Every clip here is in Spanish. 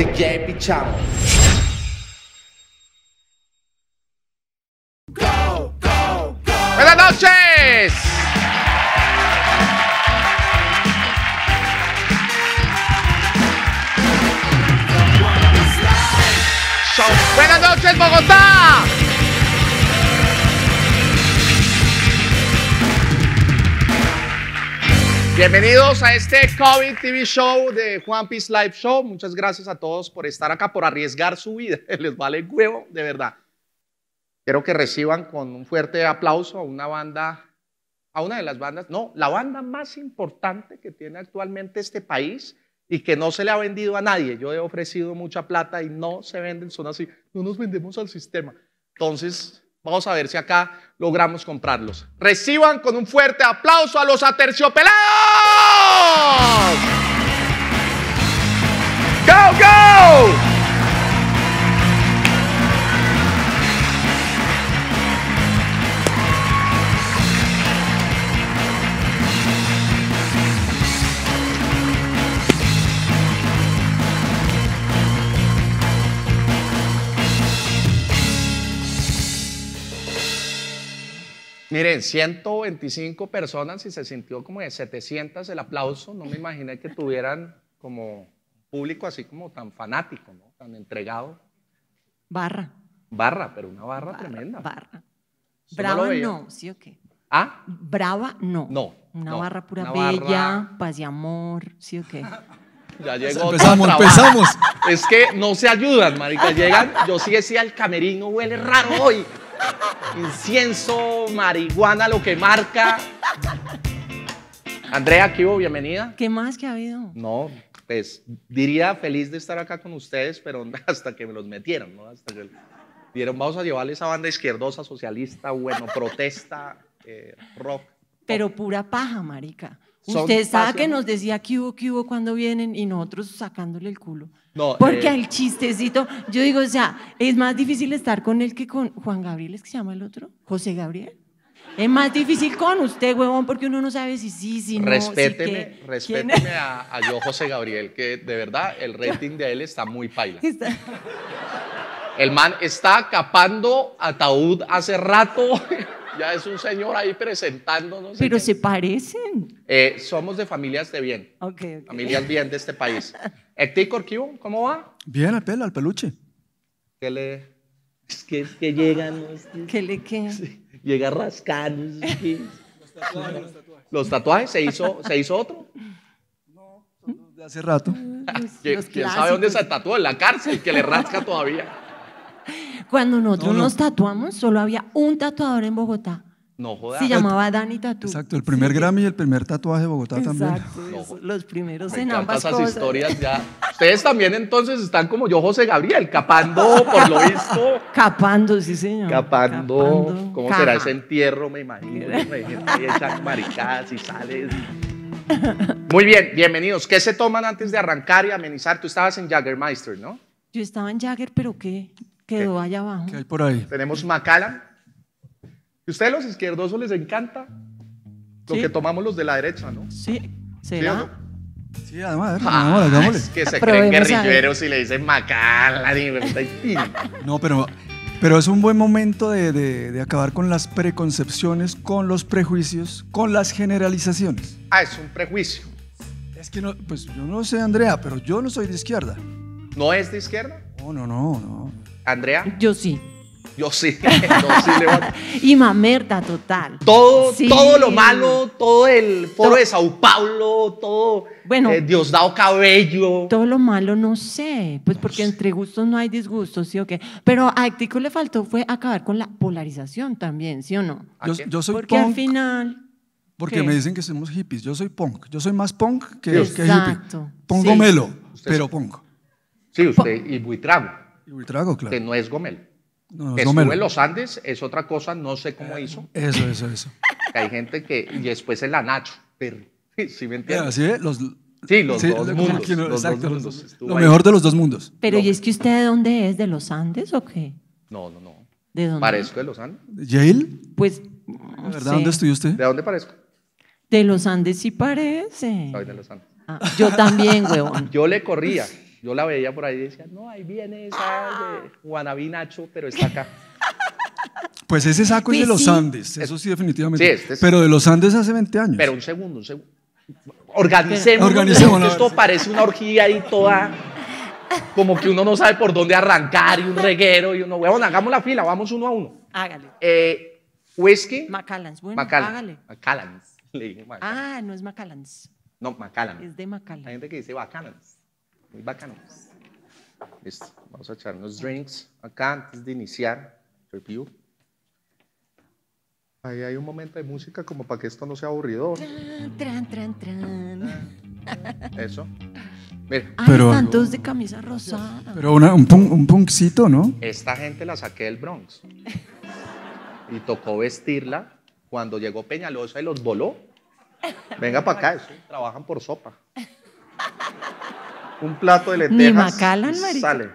DJ Pichamo. Buenas Bienvenidos a este COVID TV Show de Juan Piece Live Show. Muchas gracias a todos por estar acá, por arriesgar su vida. Les vale huevo, de verdad. Quiero que reciban con un fuerte aplauso a una banda, a una de las bandas, no, la banda más importante que tiene actualmente este país y que no se le ha vendido a nadie. Yo he ofrecido mucha plata y no se venden, son así, no nos vendemos al sistema. Entonces, vamos a ver si acá logramos comprarlos. Reciban con un fuerte aplauso a los aterciopelados. ¡Go, go! Miren, 125 personas y se sintió como de 700 el aplauso. No me imaginé que tuvieran como público así como tan fanático, ¿no? Tan entregado. Barra. Barra, pero una barra, tremenda. Barra. No Brava no, ¿sí o qué? ¿Ah? Brava no. No, Una no, barra pura una barra- bella, paz y amor, ¿sí o qué? Ya llegó. Empezamos, trabajo. empezamos. Es que no se ayudan, marica. Llegan, yo sí decía, el camerino huele raro hoy. Incienso, marihuana, lo que marca. Andrea, aquí hubo bienvenida. ¿Qué más que ha habido? No, pues diría feliz de estar acá con ustedes, pero hasta que me los metieron, ¿no? Hasta que dieron, vamos a llevarle esa banda izquierdosa, socialista, bueno, protesta, eh, rock. Pero pura paja, marica. Usted sabe que nos decía que hubo, que hubo cuando vienen y nosotros sacándole el culo. No, Porque eh, el chistecito, yo digo, o sea, es más difícil estar con él que con Juan Gabriel, ¿es que se llama el otro? José Gabriel. Es más difícil con usted, huevón, porque uno no sabe si sí, si no. si respéteme, qué. ¿Quién respéteme a, a yo, José Gabriel, que de verdad el rating de él está muy paila. Está- El man está capando ataúd hace rato. Ya es un señor ahí presentando. No sé Pero qué. se parecen. Eh, somos de familias de bien. Ok, ok. Familias bien de este país. Héctor Corquivo, ¿cómo va? Bien, al pelo, al peluche. que le es que, es que llegan es que ¿Qué le queda? llega rascando es que- los tatuajes se hizo se hizo otro De hace rato. Los- ¿Quién, los quién sabe dónde se tatuó en la cárcel que le rasca todavía Cuando nosotros No, no. nos tatuamos, solo había un tatuador en Bogotá. no joda Se llamaba Dani Tatu. Exacto, el primer Grammy y el primer tatuaje de Bogotá también. Exacto, No. eso, los primeros me en ambas esas cosas. historias ya ustedes también entonces están como yo José Gabriel capando por lo visto Capando, sí, señor. capando, Capando cómo caja. será ese entierro me imagino me gente ahí echan maricadas y sales muy bien bienvenidos ¿qué se toman antes de arrancar y amenizar? tú estabas en Jaggermeister ¿no? Yo estaba en Jagger, pero ¿qué? Quedó allá abajo. ¿Qué hay por ahí? Tenemos Macallan. ¿Y ustedes los izquierdosos les encanta? Lo Sí. que tomamos los de la derecha, ¿no? Sí, ¿Sí o ¿será? no? Sí, además, Ah, hagámosle, es que se creen guerrilleros y le dicen Macallan y- No, pero, pero es un buen momento de, de- de acabar con las preconcepciones, con los prejuicios, con las generalizaciones. Ah, es un prejuicio. Es que no, pues yo no sé, Andrea, pero yo no soy de izquierda. ¿No es de izquierda? No, no, no, no. Andrea, Yo sí. yo sí. yo sí levanto. Y mamerta total. Todo, Sí. todo lo malo, todo el foro de Sao Paulo, todo Bueno. eh, Diosdado Cabello. Todo lo malo no sé, pues porque entre gustos no hay disgustos, ¿sí o qué? Pero a Actico le faltó fue acabar con la polarización también, ¿sí o no? ¿A Yo, yo soy Porque al punk final... porque ¿qué? me dicen que somos hippies. Yo soy punk. Yo soy más punk que, que hippie. Exacto. Pongo Sí. melo, pero punk. Sí, usted, y Buitrago, Y muy trago, claro. que no es Gomelo. No, no, que gomelo. en los Andes es otra cosa, no sé cómo hizo. Eso, eso, eso. que hay gente que, y después en la Nacho, pero, ¿sí me entiendes? ¿sí? Los, Sí, los dos como mundos, no- los dos exacto, los mundos, dos- estuvo Lo ahí. mejor de los dos mundos. Pero No. ¿y es que usted de dónde es? ¿De los Andes o qué? No, no, no. ¿De dónde? ¿Parezco de los Andes? ¿Yale? Pues, ¿De no verdad? sé. ¿Dónde estudió usted? ¿De dónde parezco? De los Andes sí parece. Soy de los Andes. Ah, yo también, huevón. Yo le corría. Yo la veía por ahí y decía, no, ahí viene esa de Guanabí Nacho, pero está acá. Pues ese saco es de Pues los sí. Andes, eso sí, definitivamente. Sí, este es- Pero de los Andes hace 20 años. Pero un segundo, un segundo. Organicemos. Organicémonos. Esto parece una orgía ahí toda. Como que uno no sabe por dónde arrancar y un reguero y uno, huevón, hagamos la fila, vamos uno a uno. Hágale. Eh, whisky. Macallans, bueno, Macallan. hágale. Macallans. Le dije Macallan. Ah, no es Macallans, No, Macallan. es de Hay Macallan. gente que dice bacanas. Muy bacanas. Listo. Vamos a echar unos drinks acá antes de iniciar el review. Ahí hay un momento de música como para que esto no sea aburridor. Tran, tran, tran. Eso. Mira, Ay, Pero- todos de camisa rosada. Pero una- un, punk, un punkcito, ¿no? esta gente la saqué del Bronx. Y tocó vestirla cuando llegó Peñalosa y los voló. Venga para acá, eso, trabajan por sopa. Un plato de lentejas. Ni Macallan, y. Sale.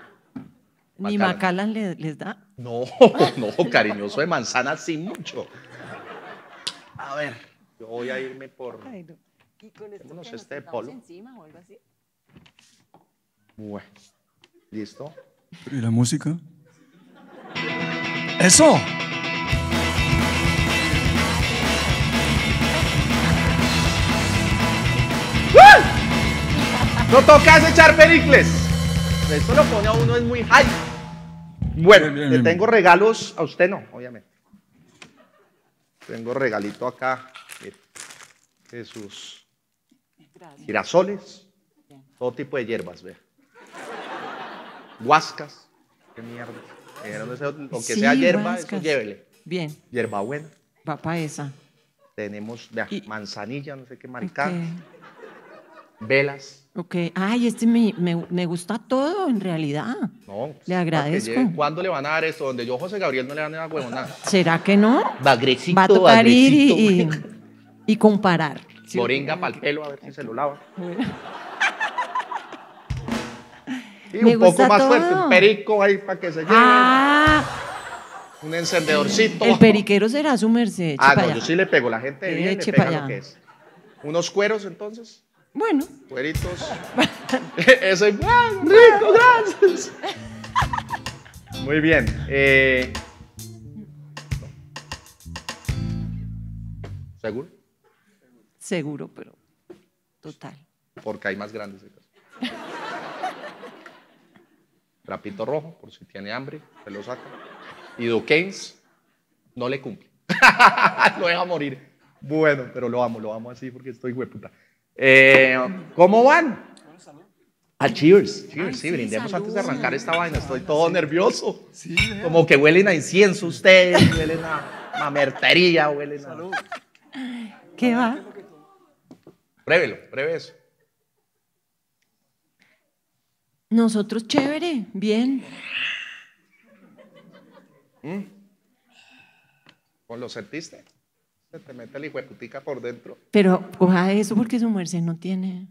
Ni Macallan. Macallan le- les da. No, no, cariñoso de manzana sí mucho. A ver, yo voy a irme por. Démonos este de polo. Bueno, listo. ¿Y la música? ¡Eso! No tocas echar pericles. Esto lo pone a uno es muy high. Bueno, Bien, bien, le tengo regalos a usted, no, obviamente. Tengo regalito acá mire, de sus girasoles, todo tipo de hierbas, vea. Huascas, qué mierda. Eh, no sé, Lo que Sí, sea hierba, eso llévele. Bien, Hierba buena. va para esa. Tenemos, vea, Y- manzanilla, no sé qué maricada. Velas. Ok. Ay, este me, me, me gusta todo en realidad. No, pues, Le que agradezco. lleve. ¿Cuándo le van a dar esto? Donde yo, José Gabriel, no le van a dar huevo nada. ¿Será que no? Bagrecito, Va a tocar ir y, bagrecito. y, y comparar. Sí, Moringa para el pelo, a ver si se lo lava. Y Me un poco más todo. fuerte, un perico ahí para que se lleve. Ah, Un encendedorcito. el periquero será su merced. Ah, no, allá. yo sí le pego. La gente de bien le Eche pega lo allá. que es. Unos cueros, entonces. Bueno, Cueritos. Eso es bueno, rico, gracias. Muy bien. eh, ¿Seguro? seguro, pero total. Porque hay más grandes. de casa. Trapito rojo, por si tiene hambre, se lo saca. Y Duquesne no le cumple. lo deja morir. Bueno, pero lo amo, lo amo así porque estoy hueputa. Eh, ¿Cómo van? Ah, cheers, cheers, Ay, sí, sí, brindemos salud. antes de arrancar esta vaina. Estoy todo nervioso. Sí, Como que huelen a incienso ustedes, huelen a mamertería, huelen a... ¿Qué va? Pruébelo, pruebe eso. Nosotros chévere, bien. ¿Con lo sentiste? Se te mete el hijo de putica por dentro. Pero coja eso porque su merced no tiene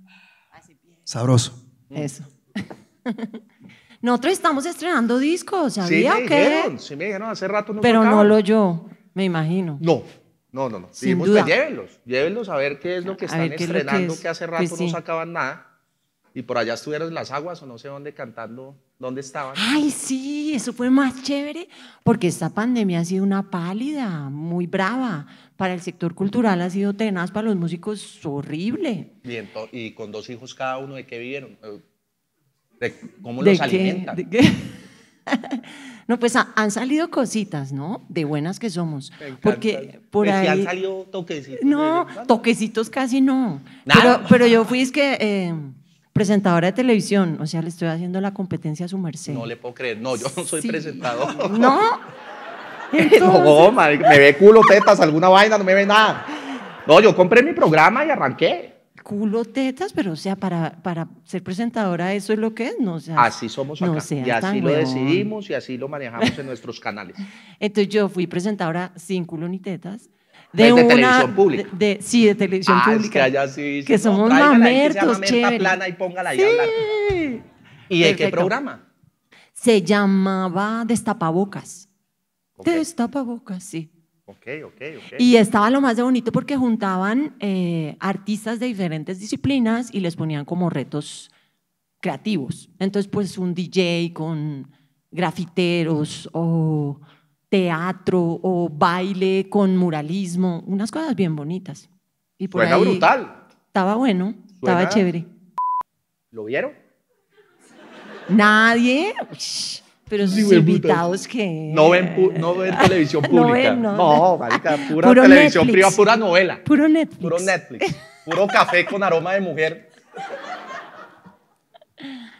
Sabroso. eso. Nosotros estamos estrenando discos, Sí ¿sabía me o qué? dijeron, sí me dijeron, hace rato no Pero no lo yo, me imagino. No, no, no, no. Sin Dijimos, duda. pues llévenlos, llévenlos a ver qué es lo que están qué es lo que estrenando, que, es. hace rato Pues no sí. sacaban nada. Y por allá estuvieron en las aguas o no sé dónde cantando, dónde estaban. Ay, sí, eso fue más chévere, porque esta pandemia ha sido una pálida, muy brava. Para el sector cultural ha sido tenaz, para los músicos horrible. Y, y con dos hijos cada uno, ¿de qué vivieron? Eh, ¿De cómo ¿De los qué? alimentan? ¿De qué? No, pues ha- han salido cositas, ¿no? De buenas que somos. Me. Porque por sí han ahí... salido toquecitos. No, toquecitos casi no. Nada. Pero, pero yo fui es que eh, presentadora de televisión, o sea, le estoy haciendo la competencia a su merced. No le puedo creer. No, yo no soy Sí. presentador. No. No, marica, me ve culo, tetas, alguna vaina, no me ve nada. No, yo compré mi programa y arranqué. Culo tetas, pero o sea, para, para ser presentadora eso es lo que es, ¿no? O sea, Así somos no acá. seas y así lo decidimos y así lo manejamos en nuestros canales. Entonces yo fui presentadora sin culo ni tetas. Televisión pública. de- de- sí, de televisión Ah, es pública. que allá sí. sí, Que no, somos que mamertos, mamerta chévere. plana y póngala ahí a hablar. Sí. ¿Y de qué programa? Se llamaba Destapabocas. Ok, Destapabocas, sí. ok, ok. ok. Y estaba lo más de bonito porque juntaban eh, artistas de diferentes disciplinas y les ponían como retos creativos. Entonces, pues un DJ con grafiteros o teatro o baile con muralismo, unas cosas bien bonitas. Y por Suena ahí brutal. Estaba bueno, estaba chévere. ¿Lo vieron? Nadie, Ush, pero sus Sí, invitados que... No ven, no ven televisión No pública. ven, no. no, marica, pura Puro televisión privada, pura novela. Puro Netflix. Puro Netflix. Puro café con aroma de mujer.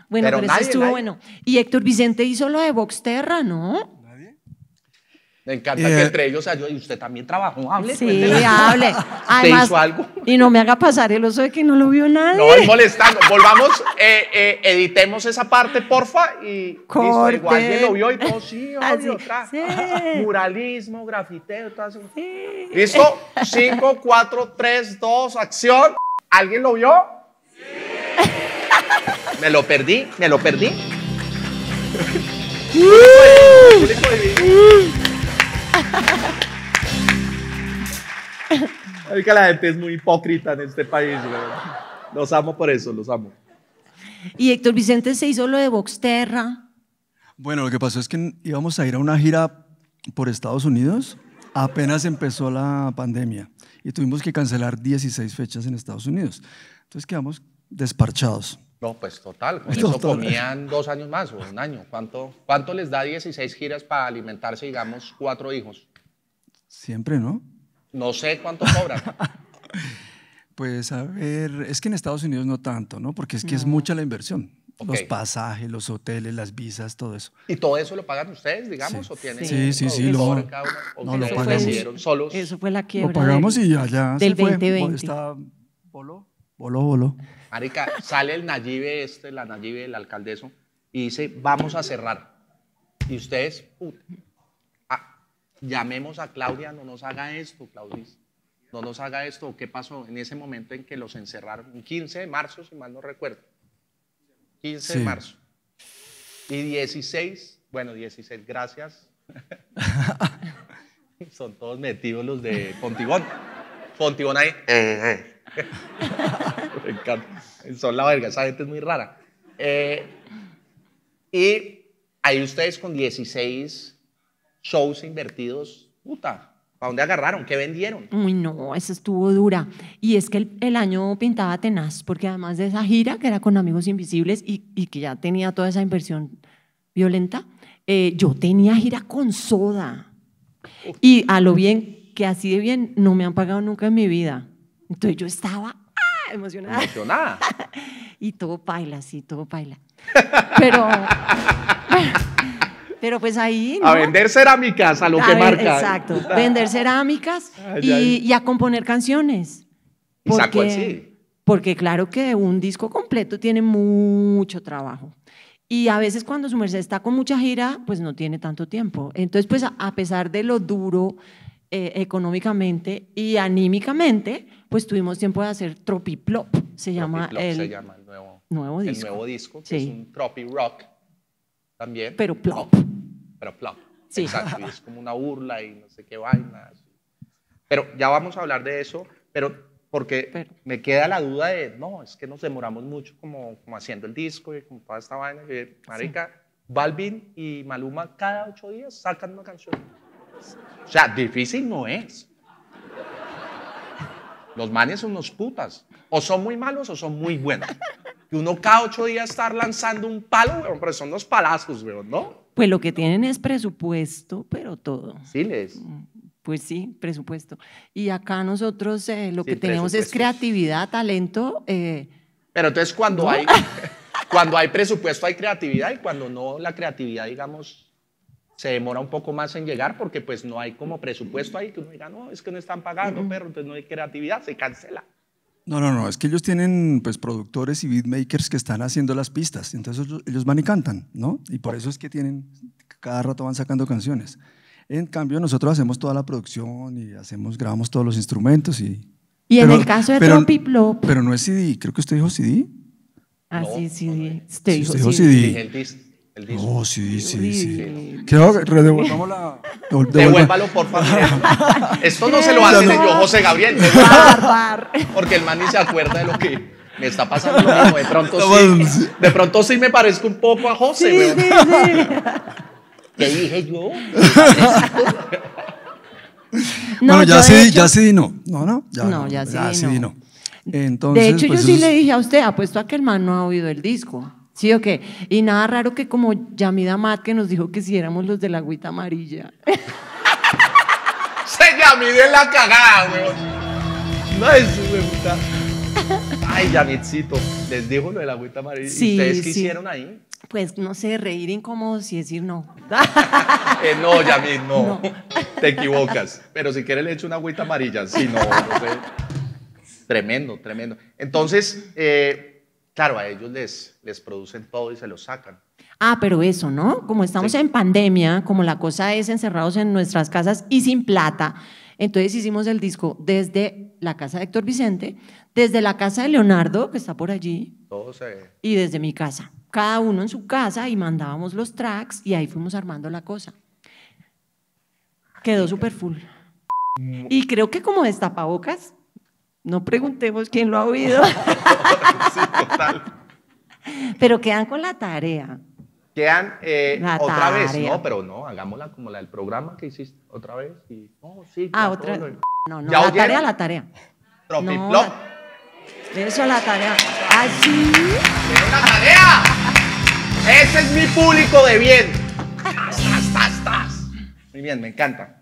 Bueno, Pero pero, eso estuvo nadie. bueno. Y Héctor Vicente hizo lo de Voxterra, ¿no? Me encanta Eh, que entre ellos ayude. Y usted también trabajó. Hable, Sí, hable. ¿Usted Además, hizo algo? Y no me haga pasar el oso de que no lo vio nadie. No es molestando. Volvamos, eh, eh, editemos esa parte, porfa. Y listo, igual alguien lo vio y todo, sí, obvio, sí. Muralismo, grafiteo, todo eso. ¿Listo? 5, 4, 3, 2, acción. ¿Alguien lo vio? Me lo perdí, me lo perdí. Es que la gente es muy hipócrita en este país. Los amo por eso, los amo. Y Héctor Vicente se hizo lo de Voxterra. Bueno, lo que pasó es que íbamos a ir a una gira por Estados Unidos apenas empezó la pandemia y tuvimos que cancelar 16 fechas en Estados Unidos. Entonces quedamos desparchados. No, pues total. Con Total. eso comían dos años más o un año. ¿Cuánto, ¿Cuánto les da 16 giras para alimentarse, digamos, cuatro hijos? Siempre, ¿no? No sé cuánto cobran. Pues a ver, es que en Estados Unidos no tanto, ¿no? Porque es que es mucha la inversión. Los pasajes, los hoteles, las visas, todo eso. ¿Y todo eso lo pagan ustedes, digamos? Sí. ¿O tienen Sí, sí, sí, lo- cada uno? ¿O no, lo pagamos. solos? Eso fue la Lo quiebra. pagamos del- y allá del se fue. 2020. Está, voló, voló, voló. Marica, sale el Nayibe este, la Nayibe, el alcaldeso, y dice, vamos a cerrar. Y ustedes, puta, ah, llamemos a Claudia, no nos haga esto, Claudis. No nos haga esto. ¿Qué pasó en ese momento en que los encerraron? El 15 de marzo, si mal no recuerdo. 15 de marzo. Y 16, bueno, 16, gracias. Son todos metidos los de Fontibón. Fontibón ahí. eh, eh. Me encanta. Son la verga, esa gente es muy rara. Eh, y ahí ustedes con 16 shows invertidos, puta, ¿para dónde agarraron? ¿Qué vendieron? Uy, no, esa estuvo dura. Y es que el, el año pintaba tenaz, porque además de esa gira, que era con Amigos Invisibles y, y que ya tenía toda esa inversión violenta, eh, yo tenía gira con soda. Y a lo bien, que así de bien, no me han pagado nunca en mi vida. Entonces yo estaba. Emocionada. Emocionada. Y todo paila, sí, todo paila. Pero, pero pues ahí. A ¿no? vender cerámicas, a lo A que ver, marca. Exacto, vender cerámicas Ay, y, ay. y a componer canciones. Y sacó el CD. porque claro que un disco completo tiene mucho trabajo. Y a veces cuando su merced está con mucha gira, pues no tiene tanto tiempo. Entonces, pues a, a pesar de lo duro eh, económicamente y anímicamente, pues tuvimos tiempo de hacer Tropiplop, se llama el se llama el nuevo, nuevo el disco. nuevo disco, que Sí. es un tropi rock también. Pero plop. Pero plop. Sí. Exacto, y es como una burla y no sé qué vainas. Pero ya vamos a hablar de eso, pero porque Pero- me queda la duda de, no, es que nos demoramos mucho como, como haciendo el disco y como toda esta vaina. que, marica, Balvin y Maluma cada ocho días sacan una canción. O sea, difícil no es. Los manes son unos putas. O son muy malos o son muy buenos. Que uno cada ocho días estar lanzando un palo, weón, pero son unos palazos, weón, ¿no? Pues lo que tienen es presupuesto, pero todo. Sí, les. Pues sí, presupuesto. Y acá nosotros eh, lo Sí, que tenemos es creatividad, talento. eh, Pero entonces cuando hay, cuando hay presupuesto hay creatividad y cuando no, la creatividad, digamos, se demora un poco más en llegar porque pues no hay como presupuesto ahí que uno diga, no, es que no están pagando, pero entonces no hay creatividad, se cancela. No, no, no, es que ellos tienen pues productores y beatmakers que están haciendo las pistas, entonces ellos- van y cantan, ¿no? Y por eso es que tienen, cada rato van sacando canciones. En cambio, nosotros hacemos toda la producción y hacemos, grabamos todos los instrumentos y... y en Pero- el caso de pero- Tropiplop, Pero no es CD, creo que usted dijo CD. así No, sí, no, sí, no. usted Sí, dijo usted dijo sí. CD. El disco. No, CD, sí, sí. Horrible. Creo que la... Devuélvalo, por favor. Esto no se lo hace Eso. yo, José Gabriel, porque el man ni se acuerda de lo que... Me está pasando lo mismo. De pronto sí, de pronto sí me parezco un poco a José, Sí, weón. sí, sí. ¿Qué dije yo? No, bueno, ya sí, hecho- ya sí, no. No, no, ya No, ya sí, no. Entonces, de hecho, pues, yo sí eso le dije a usted, apuesto a que el man no ha oído el disco. ¿Sí o qué? Y nada raro que como Yamida Mat que nos dijo que si éramos los de la agüita amarilla. Se Yamid en la cagada, weón. No es me puta. Ay, Yamidcito, les dijo lo de la agüita amarilla. ¿Y Sí, ¿Ustedes qué sí. hicieron ahí? Pues no sé, reír incómodos y decir no. Eh, no, Yamid, no. No. Te equivocas. Pero si quieres le echo una agüita amarilla. Sí, no, no sé. Tremendo, tremendo. Entonces, eh, claro, a ellos les, les producen todo y se lo sacan. Ah, pero eso, ¿no? Como estamos Sí. en pandemia, como la cosa es encerrados en nuestras casas y sin plata, entonces hicimos el disco desde la casa de Héctor Vicente, desde la casa de Leonardo, que está por allí, Todo se... y desde mi casa. Cada uno en su casa y mandábamos los tracks y ahí fuimos armando la cosa. Quedó súper full. Y creo que como destapabocas, no preguntemos quién lo ha oído, sí, total. pero quedan con la tarea. Quedan eh, La otra vez, no, pero no, hagámosla como la del programa que hiciste otra vez. Y, sí, Ah, otra. lo- No, no, ¿Ya la oyeron? tarea, la tarea. No, Eso, la tarea. ¿Ah, sí? ¡Tiene una tarea! Ese es mi público de bien. Tas, tas, tas, tas. Muy bien, me encanta.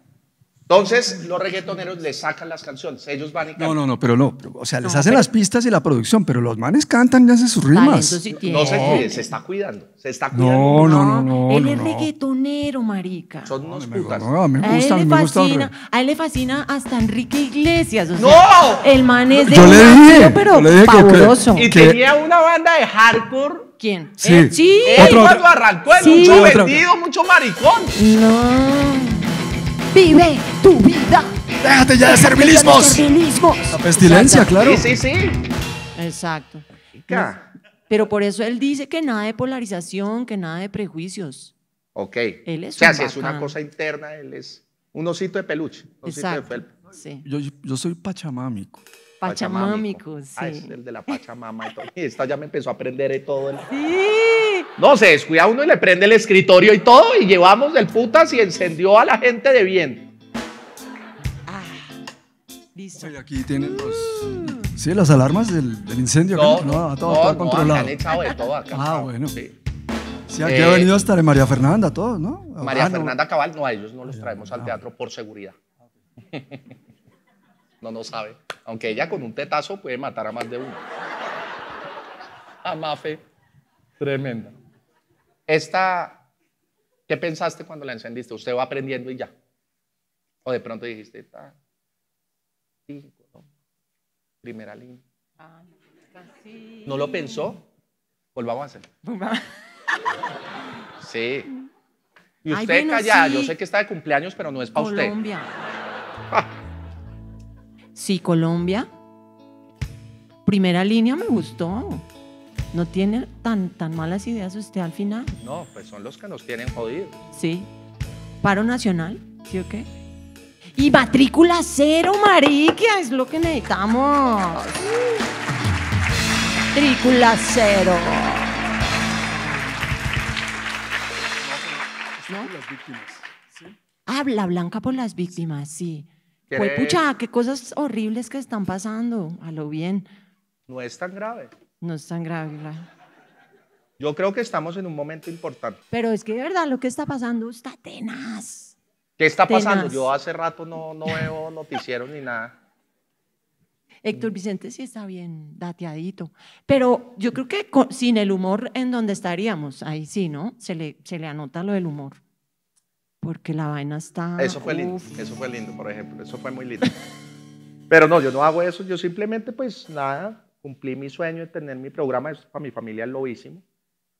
Entonces, los reggaetoneros les sacan las canciones. Ellos van y cantan. No, no, no, pero no. pero, o sea, les No, hacen pero- las pistas y la producción, pero los manes cantan y hacen sus rimas. Talento sí tiene. No se cuide, se está cuidando. Se está cuidando. No, no, no, no. Él no, es no. reggaetonero, marica. Son unos Me- putas. no, me a, gusta, él le me gusta. fascina, a él le fascina hasta Enrique Iglesias. o sea, ¡No! El man es de Yo un le dije, ácido, pero yo le dije que- que- fabuloso. Y ¿Qué? tenía una banda de hardcore. ¿Quién? Sí. ¿Él? sí. Él Otra, cuando arrancó, Sí. mucho Otra. vendido, mucho maricón. No. Vive tu vida. Déjate ya de servilismos. Servilismos. La pestilencia, Exacto. claro. Sí, sí, sí. Exacto. Chica. Pero por eso él dice que nada de polarización, que nada de prejuicios. Ok. Él es o sea, un si es una cosa interna, él es un osito de peluche. Un osito de Exacto. felpa. Sí. Yo, yo soy pachamámico. Pachamámico, Ah, es sí. el de la Pachamama y todo. Y esta ya me empezó a aprender de todo. el- Sí. No, se descuida uno y le prende el escritorio y todo y llevamos del putas y encendió a la gente de bien. Ah, listo. Aquí tienen los. Sí, las alarmas del, del incendio. No, acá. no, todo, no, todo no, controlado. han echado de todo acá. Ah, bueno. Sí. Sí, aquí Eh, ha venido hasta de María Fernanda, todos, ¿no? María Ah, no. Fernanda Cabal, no, a ellos no los traemos al teatro por seguridad. No nos sabe. Aunque ella con un tetazo puede matar a más de uno. A Mafe. Tremenda. Esta, ¿qué pensaste cuando la encendiste? Usted va aprendiendo y ya. O de pronto dijiste, ah, cinco, ¿no? primera línea. ¿No lo pensó? Volvamos a hacer. Sí. Y Ay, usted bueno, calla, sí. yo sé que está de cumpleaños, pero no es para usted. Colombia. Sí, Colombia. Primera línea me gustó. No tiene tan, tan malas ideas usted al final. No, pues son los que nos tienen jodidos. Sí. Paro nacional, ¿sí o qué? Y matrícula cero, marica, es lo que necesitamos. Matrícula cero. ¿No? Habla blanca por las víctimas, sí. Pues ¿Quieres- pucha, qué cosas horribles que están pasando. A lo bien. No es tan grave. No es tan grave. claro. Yo creo que estamos en un momento importante. Pero es que de verdad lo que está pasando está tenaz. ¿Qué está pasando? Tenaz. Yo hace rato no, no veo noticieros ni nada. Héctor Vicente sí está bien dateadito. Pero yo creo que con- sin el humor en donde estaríamos, ahí sí, ¿no? Se le, se le anota lo del humor. Porque la vaina está. Eso fue lindo, uf. eso fue lindo, por ejemplo, eso fue muy lindo. Pero no, yo no hago eso, yo simplemente pues nada, cumplí mi sueño de tener mi programa, eso para mi familia es lobísimo.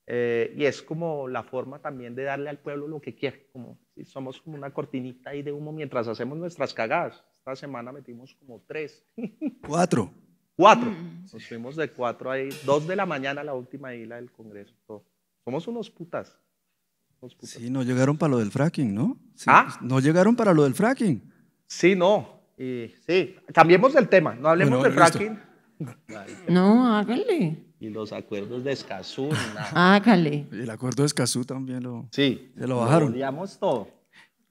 Eh, y es como la forma también de darle al pueblo lo que quiere, como si somos como una cortinita ahí de humo mientras hacemos nuestras cagadas. Esta semana metimos como tres, Cuatro. cuatro. Mm. Nos fuimos de cuatro ahí, dos de la mañana la última isla del Congreso. todo. Somos unos putas. Sí, no llegaron para lo del fracking, ¿no? Sí, ¿Ah? No llegaron para lo del fracking. Sí, no. Y, sí, cambiemos del tema. No hablemos Bueno, de listo. fracking. No, hágale. Y los acuerdos de Escazú, nada. Hágale. Y el acuerdo de Escazú también lo... Sí. Se lo bajaron. odiamos todo.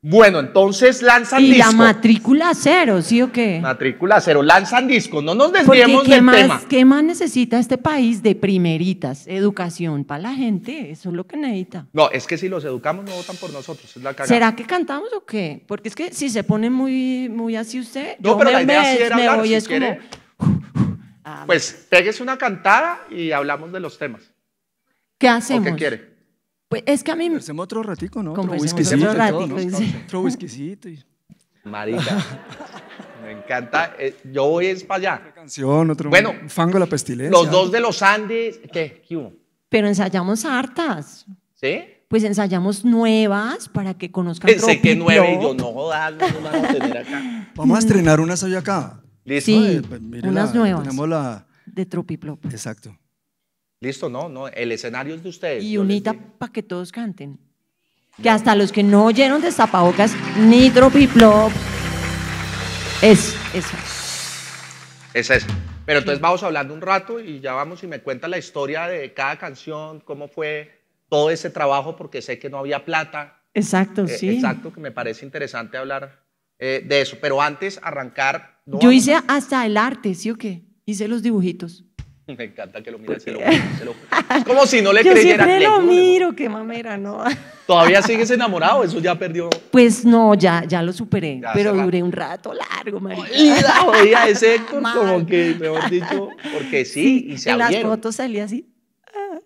Bueno, entonces lanzan Y disco. la matrícula cero, ¿sí o qué? Matrícula cero, lanzan disco. No nos Porque desviemos ¿qué del más, tema. ¿qué más necesita este país de primeritas? Educación para la gente, eso es lo que necesita. No, es que si los educamos no votan por nosotros, es la cagada. ¿Será que cantamos o qué? Porque es que si se pone muy, muy así usted, No, yo pero me, la idea me- sí era me hablar, voy, si es quiere. como... Ah, Pues péguese una cantada y hablamos de los temas. ¿Qué ¿O hacemos? qué quiere? Pues es que a mí... Conversemos otro ratico, ¿no? Conversemos otro ratico. Otro whiskycito y Marica, me encanta. eh, yo voy es para allá. otra canción, otro Bueno, fango de la pestilencia. Los dos de los Andes, ¿qué? ¿Qué hubo? Pero ensayamos hartas. ¿Sí? Pues ensayamos nuevas para que conozcan Pensé que nueve y yo no jodas, no nos van a tener acá. Vamos a estrenar una soy acá. ¿Listo? Sí. Eh, pues, mire unas la- nuevas. Tenemos la... De Tropiplop. Exacto. Listo, no, no, el escenario es de ustedes. Y unita para que todos canten. Que hasta los que no oyeron de tapabocas ni Tropiplop es eso. Es eso. Pero entonces vamos hablando un rato y ya vamos y me cuenta la historia de cada canción, cómo fue todo ese trabajo, porque sé que no había plata. Exacto, Eh, sí. Exacto, que me parece interesante hablar eh, de eso. Pero antes, arrancar. no Yo hice hasta el arte, ¿sí o qué? Hice los dibujitos. Me encanta que lo mire, se lo lo como si no le Yo creyera. siempre lo miro, qué mamera, ¿no? Todavía sigues enamorado, eso ya perdió. Pues no, ya, ya lo superé, Ya, pero rato. duré un rato largo, marica. Oiga, oiga, ese Héctor, como que, mejor dicho, porque sí, y se en las fotos salía así, ah,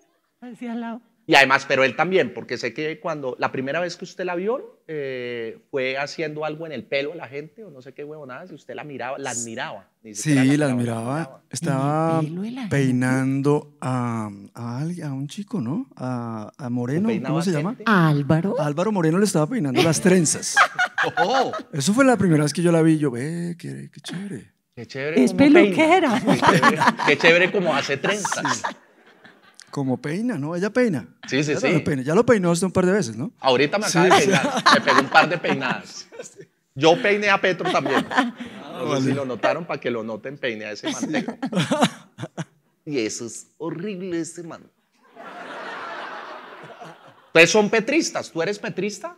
así al lado. Y además, pero él también, porque sé que cuando la primera vez que usted la vio, eh, fue haciendo algo en el pelo a la gente, o no sé qué huevonadas, y usted la miraba, la admiraba. Sí, la admiraba, admiraba. Estaba la peinando a, a, alguien- a un chico, ¿no? A, a Moreno, ¿cómo se llama? Álvaro. Álvaro Moreno le estaba peinando las trenzas. ¡Oh! Eso fue la primera vez que yo la vi. y Yo, ve, qué, qué chévere. ¡Qué chévere! Es peluquera. Qué chévere, qué chévere como hace trenzas. Como peina, ¿no? Ella peina. Sí, sí, Ella sí. peina. Ya lo peinó hasta un par de veces, ¿no? Ahorita me acaba de peinar, me pegó un par de peinadas. Yo peiné a Petro también. No sé si lo notaron, para que lo noten, peiné a ese manteco. Y eso es horrible, ese man. Ustedes son petristas, ¿tú eres petrista?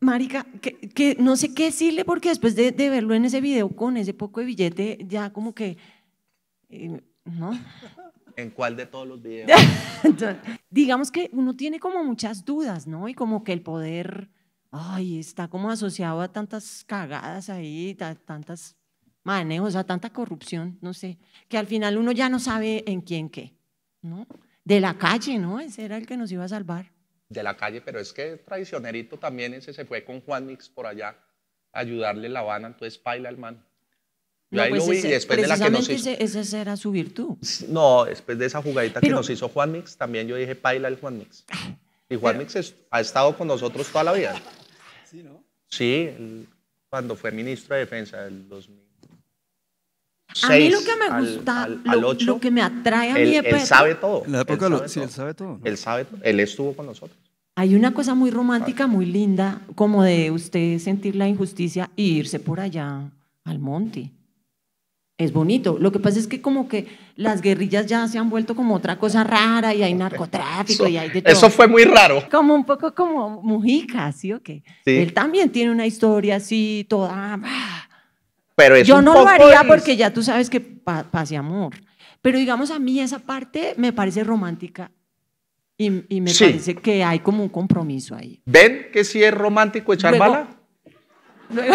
Marica, que, que no sé qué decirle porque después de, de verlo en ese video con ese poco de billete, ya como que, eh, ¿no? ¿En cuál de todos los videos? Entonces, digamos que uno tiene como muchas dudas, ¿no? Y como que el poder, ay, está como asociado a tantas cagadas ahí, tantas manejos, a tanta corrupción, no sé, que al final uno ya no sabe en quién qué, ¿no? De la calle, ¿no? Ese era el que nos iba a salvar. De la calle, pero es que traicionerito también ese se fue con Juan Mix por allá a ayudarle La Habana, entonces paila el man. Yo No, ahí pues lo vi ese- y después de la que nos hizo. ese, esa era su virtud. No, después de esa jugadita que Pero- nos hizo Juan Mix, también yo dije paila el Juan Mix. Y Juan Mix es- ha estado con nosotros toda la vida. Sí, ¿no? Sí, él- cuando fue ministro de Defensa del 2006. A mí lo que me al- gusta, al, lo, al 8, lo que me atrae a mí él, sabe todo. En la época, él lo- sí, todo. él sabe todo. ¿no? Él sabe todo. Él estuvo con nosotros. hay una cosa muy romántica, muy linda, como de usted sentir la injusticia e irse por allá al monte. Es bonito. Lo que pasa es que como que las guerrillas ya se han vuelto como otra cosa rara y hay narcotráfico y hay de todo. Eso fue muy raro. Como un poco como Mujica, ¿sí o qué? Sí. Él también tiene una historia así, toda... Pero es Yo un no lo haría de- porque ya tú sabes que pa- pase amor. Pero digamos, a mí esa parte me parece romántica y, y me Sí. parece que hay como un compromiso ahí. ¿Ven que sí es romántico echar Luego- bala? Luego.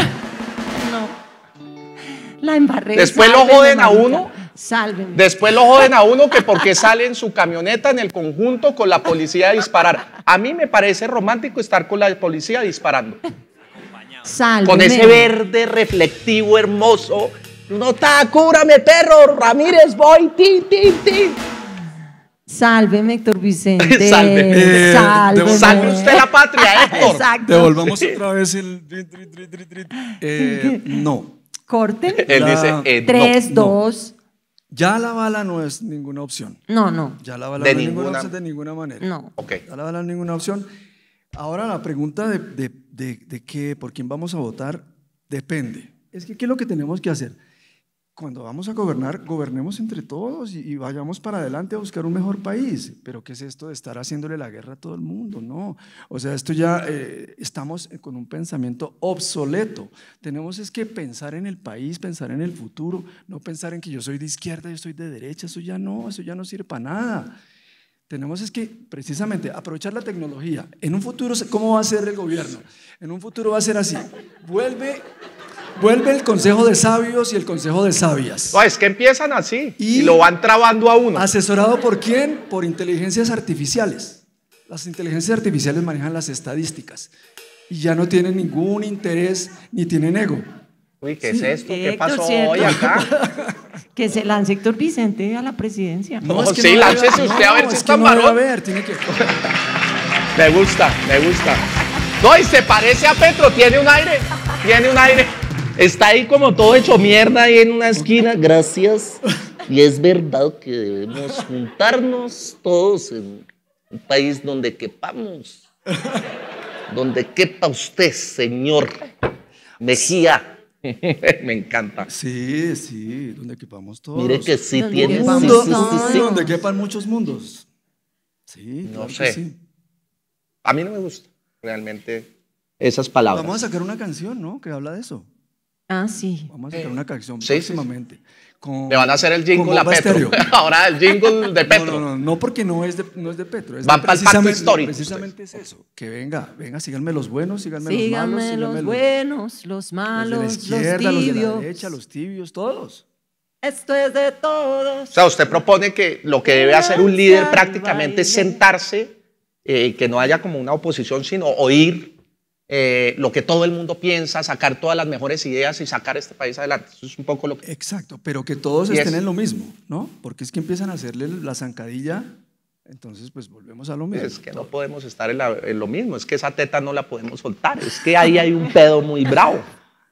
La embarré. Después lo sálveme, joden a uno. Sálveme. Después lo joden a uno que porque sale en su camioneta en el conjunto con la policía a disparar. A mí me parece romántico estar con la policía disparando. Sálveme. Con ese verde reflectivo hermoso. No está, cúrame, perro. Ramírez, voy. Tin, tin, tin. Sálveme, Héctor Vicente. Salve. Eh, Sálveme. Salve usted la patria, Héctor. Exacto. Devolvamos otra vez el... Eh, no. Corten. Él La- dice, eh. Tres, no. dos. Ya la bala no es ninguna opción. No, no. Ya la bala De no es ninguna opción de ninguna manera. No. Ok. Ya la bala no es ninguna opción. Ahora la pregunta de, de, de, de qué, por quién vamos a votar, depende. Es que, ¿qué es lo que tenemos que hacer? Cuando vamos a gobernar, gobernemos entre todos y, vayamos para adelante a buscar un mejor país. Pero ¿qué es esto de estar haciéndole la guerra a todo el mundo? No. O sea, esto ya eh, estamos con un pensamiento obsoleto. Tenemos es que pensar en el país, pensar en el futuro, no pensar en que yo soy de izquierda, yo soy de derecha. Eso ya no, eso ya no sirve para nada. Tenemos es que precisamente aprovechar la tecnología. En un futuro, ¿cómo va a ser el gobierno? En un futuro va a ser así. Vuelve Vuelve el consejo de sabios y el consejo de sabias. No, es que empiezan así y, lo van trabando a uno. ¿Asesorado por quién? Por inteligencias artificiales. Las inteligencias artificiales manejan las estadísticas y ya no tienen ningún interés ni tienen ego. Uy, ¿qué es esto? ¿Qué pasó hoy acá? que se lance Héctor Vicente a la presidencia. No, es que sí, no láncese usted a ver si está no a ver, tiene que... me gusta, me gusta. No, y se parece a Petro, tiene un aire, tiene un aire. Está ahí como todo hecho mierda ahí en una esquina. Gracias. Y es verdad que debemos juntarnos todos en un país donde quepamos. Donde quepa usted, señor Mejía. Me encanta. Sí, sí, donde quepamos todos. Mire que sí tiene. Sí, sí, sí, Donde quepan muchos mundos. Sí, no sé. A mí no me gusta realmente esas palabras. Vamos a sacar una canción, ¿no? Que habla de eso. Ah, sí. Vamos a sacar una canción próximamente. Con, Le van a hacer el jingle a Petro. Ahora el jingle de Petro. No, no, no, no porque no es de, no es de Petro. Es Van para el pacto histórico. Precisamente es eso. Que venga, venga, síganme los buenos, síganme, síganme los malos. los buenos, los malos, los, de la izquierda, los tibios. Los de la derecha, los tibios, todos. Esto es de todos. O sea, usted propone que lo que debe hacer un líder prácticamente es sentarse, eh, que no haya como una oposición, sino oír eh, lo que todo el mundo piensa, sacar todas las mejores ideas y sacar este país adelante. Eso es un poco lo que... Exacto, pero que todos estén en lo mismo, ¿no? Porque es que empiezan a hacerle la zancadilla, entonces pues volvemos a lo mismo. Es que no podemos estar en, la, en lo mismo, es que esa teta no la podemos soltar, es que ahí hay un pedo muy bravo.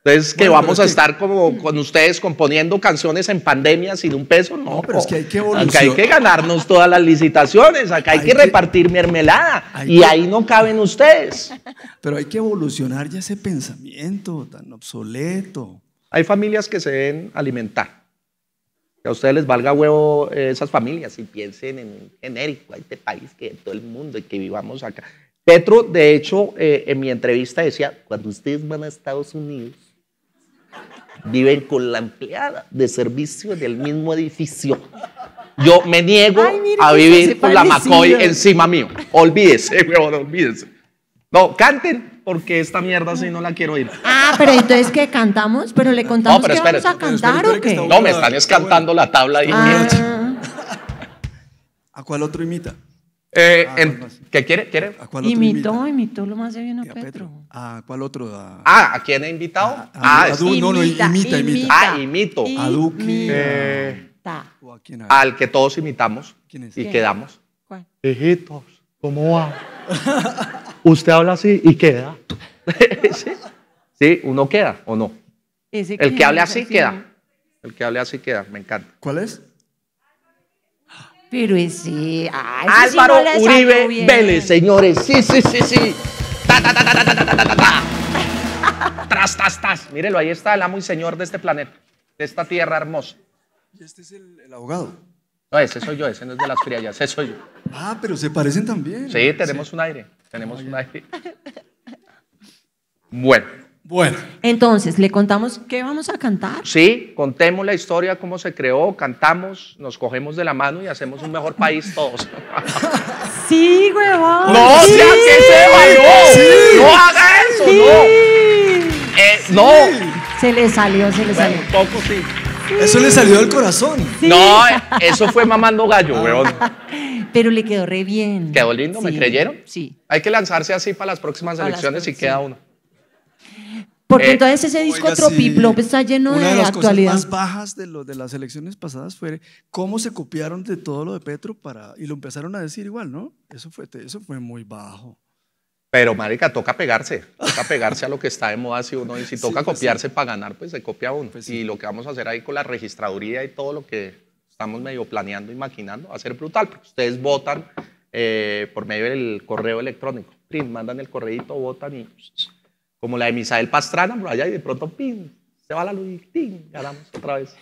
Entonces, que bueno, vamos a estar como con ustedes componiendo canciones en pandemia sin un peso, no. No, pero es que hay que evolucionar. Acá hay que ganarnos todas las licitaciones, acá hay, hay que, que, repartir mermelada y que, ahí no caben ustedes. Pero hay que evolucionar ya ese pensamiento tan obsoleto. Hay familias que se deben alimentar. Que a ustedes les valga huevo esas familias y piensen en genérico, a este país, que todo el mundo y que vivamos acá. Petro, de hecho, eh, en mi entrevista decía, cuando ustedes van a Estados Unidos, viven con la empleada de servicio del mismo edificio. Yo me niego Ay, a vivir con la McCoy encima mío. Olvídese, weón, olvídese. No, canten, porque esta mierda sí no la quiero oír. Ah, pero entonces, ¿qué cantamos? ¿Pero le contamos no, pero que vamos a cantar espere, o qué? No, me están escantando la tabla ahí. Ah. ¿A cuál otro imita? Eh, ah, en, ¿Qué quiere? ¿Quiere? ¿A cuál otro imitó, imita? imitó lo más de bien a, a Petro. Petro. ¿A cuál otro? A, ah, ¿a quién he invitado? A, a, ah, du, no, no, imita, imita. imita. Ah, imito. A Duki. Eh, al que todos imitamos ¿Quién es? y ¿Quién? quedamos. ¿Cuál? Hijitos, ¿cómo va? Usted habla así y queda. ¿Sí? ¿Sí? ¿Uno queda o no? Ese El que hable así sí. queda. El que hable así queda, me encanta. ¿Cuál es? Pero ese. Ay, ese Álvaro sí no Uribe bien. Vélez, señores. Sí, sí, sí, sí. Ta, ta, ta, ta, ta, ta, ta, ta, ta, ta. Tras, tas, tas. Mírelo, ahí está el amo y señor de este planeta, de esta tierra hermosa. Y este es el, el abogado. No, ese soy yo, ese no es de las friallas, ese soy yo. Ah, pero se parecen también. Sí, tenemos un aire, tenemos un aire. Bueno, Bueno, Entonces, ¿le contamos qué vamos a cantar? sí, contemos la historia, cómo se creó, cantamos, nos cogemos de la mano y hacemos un mejor país todos. Sí, huevón. No, sí. sea que se vayó. No haga eso, Sí. no. Eh, no. Se le salió, se le Bueno, salió. un poco sí. eso le salió del corazón. Sí. No, eh, eso fue mamando gallo, weón. Pero le quedó re bien. ¿Quedó lindo? ¿Me Sí, creyeron? Sí. Hay que lanzarse así para las próximas Para las elecciones y queda sí. uno. Porque Eh, entonces ese disco Oiga, sí, Tropiplop está lleno Una de, de las actualidad. cosas más bajas de, lo, de las elecciones pasadas fue cómo se copiaron de todo lo de Petro para, y lo empezaron a decir igual, ¿no? Eso fue, eso fue muy bajo. Pero, marica, toca pegarse. Toca pegarse a lo que está de moda si uno. Y si Sí, toca pues copiarse para ganar, pues se copia uno. Pues sí. Y lo que vamos a hacer ahí con la registraduría y todo lo que estamos medio planeando y maquinando va a ser brutal. Porque ustedes votan eh, por medio del correo electrónico. Mandan el correíto, votan y. Como la de Misael Pastrana, por allá y de pronto, pin, se va la luz y pin, ganamos otra vez.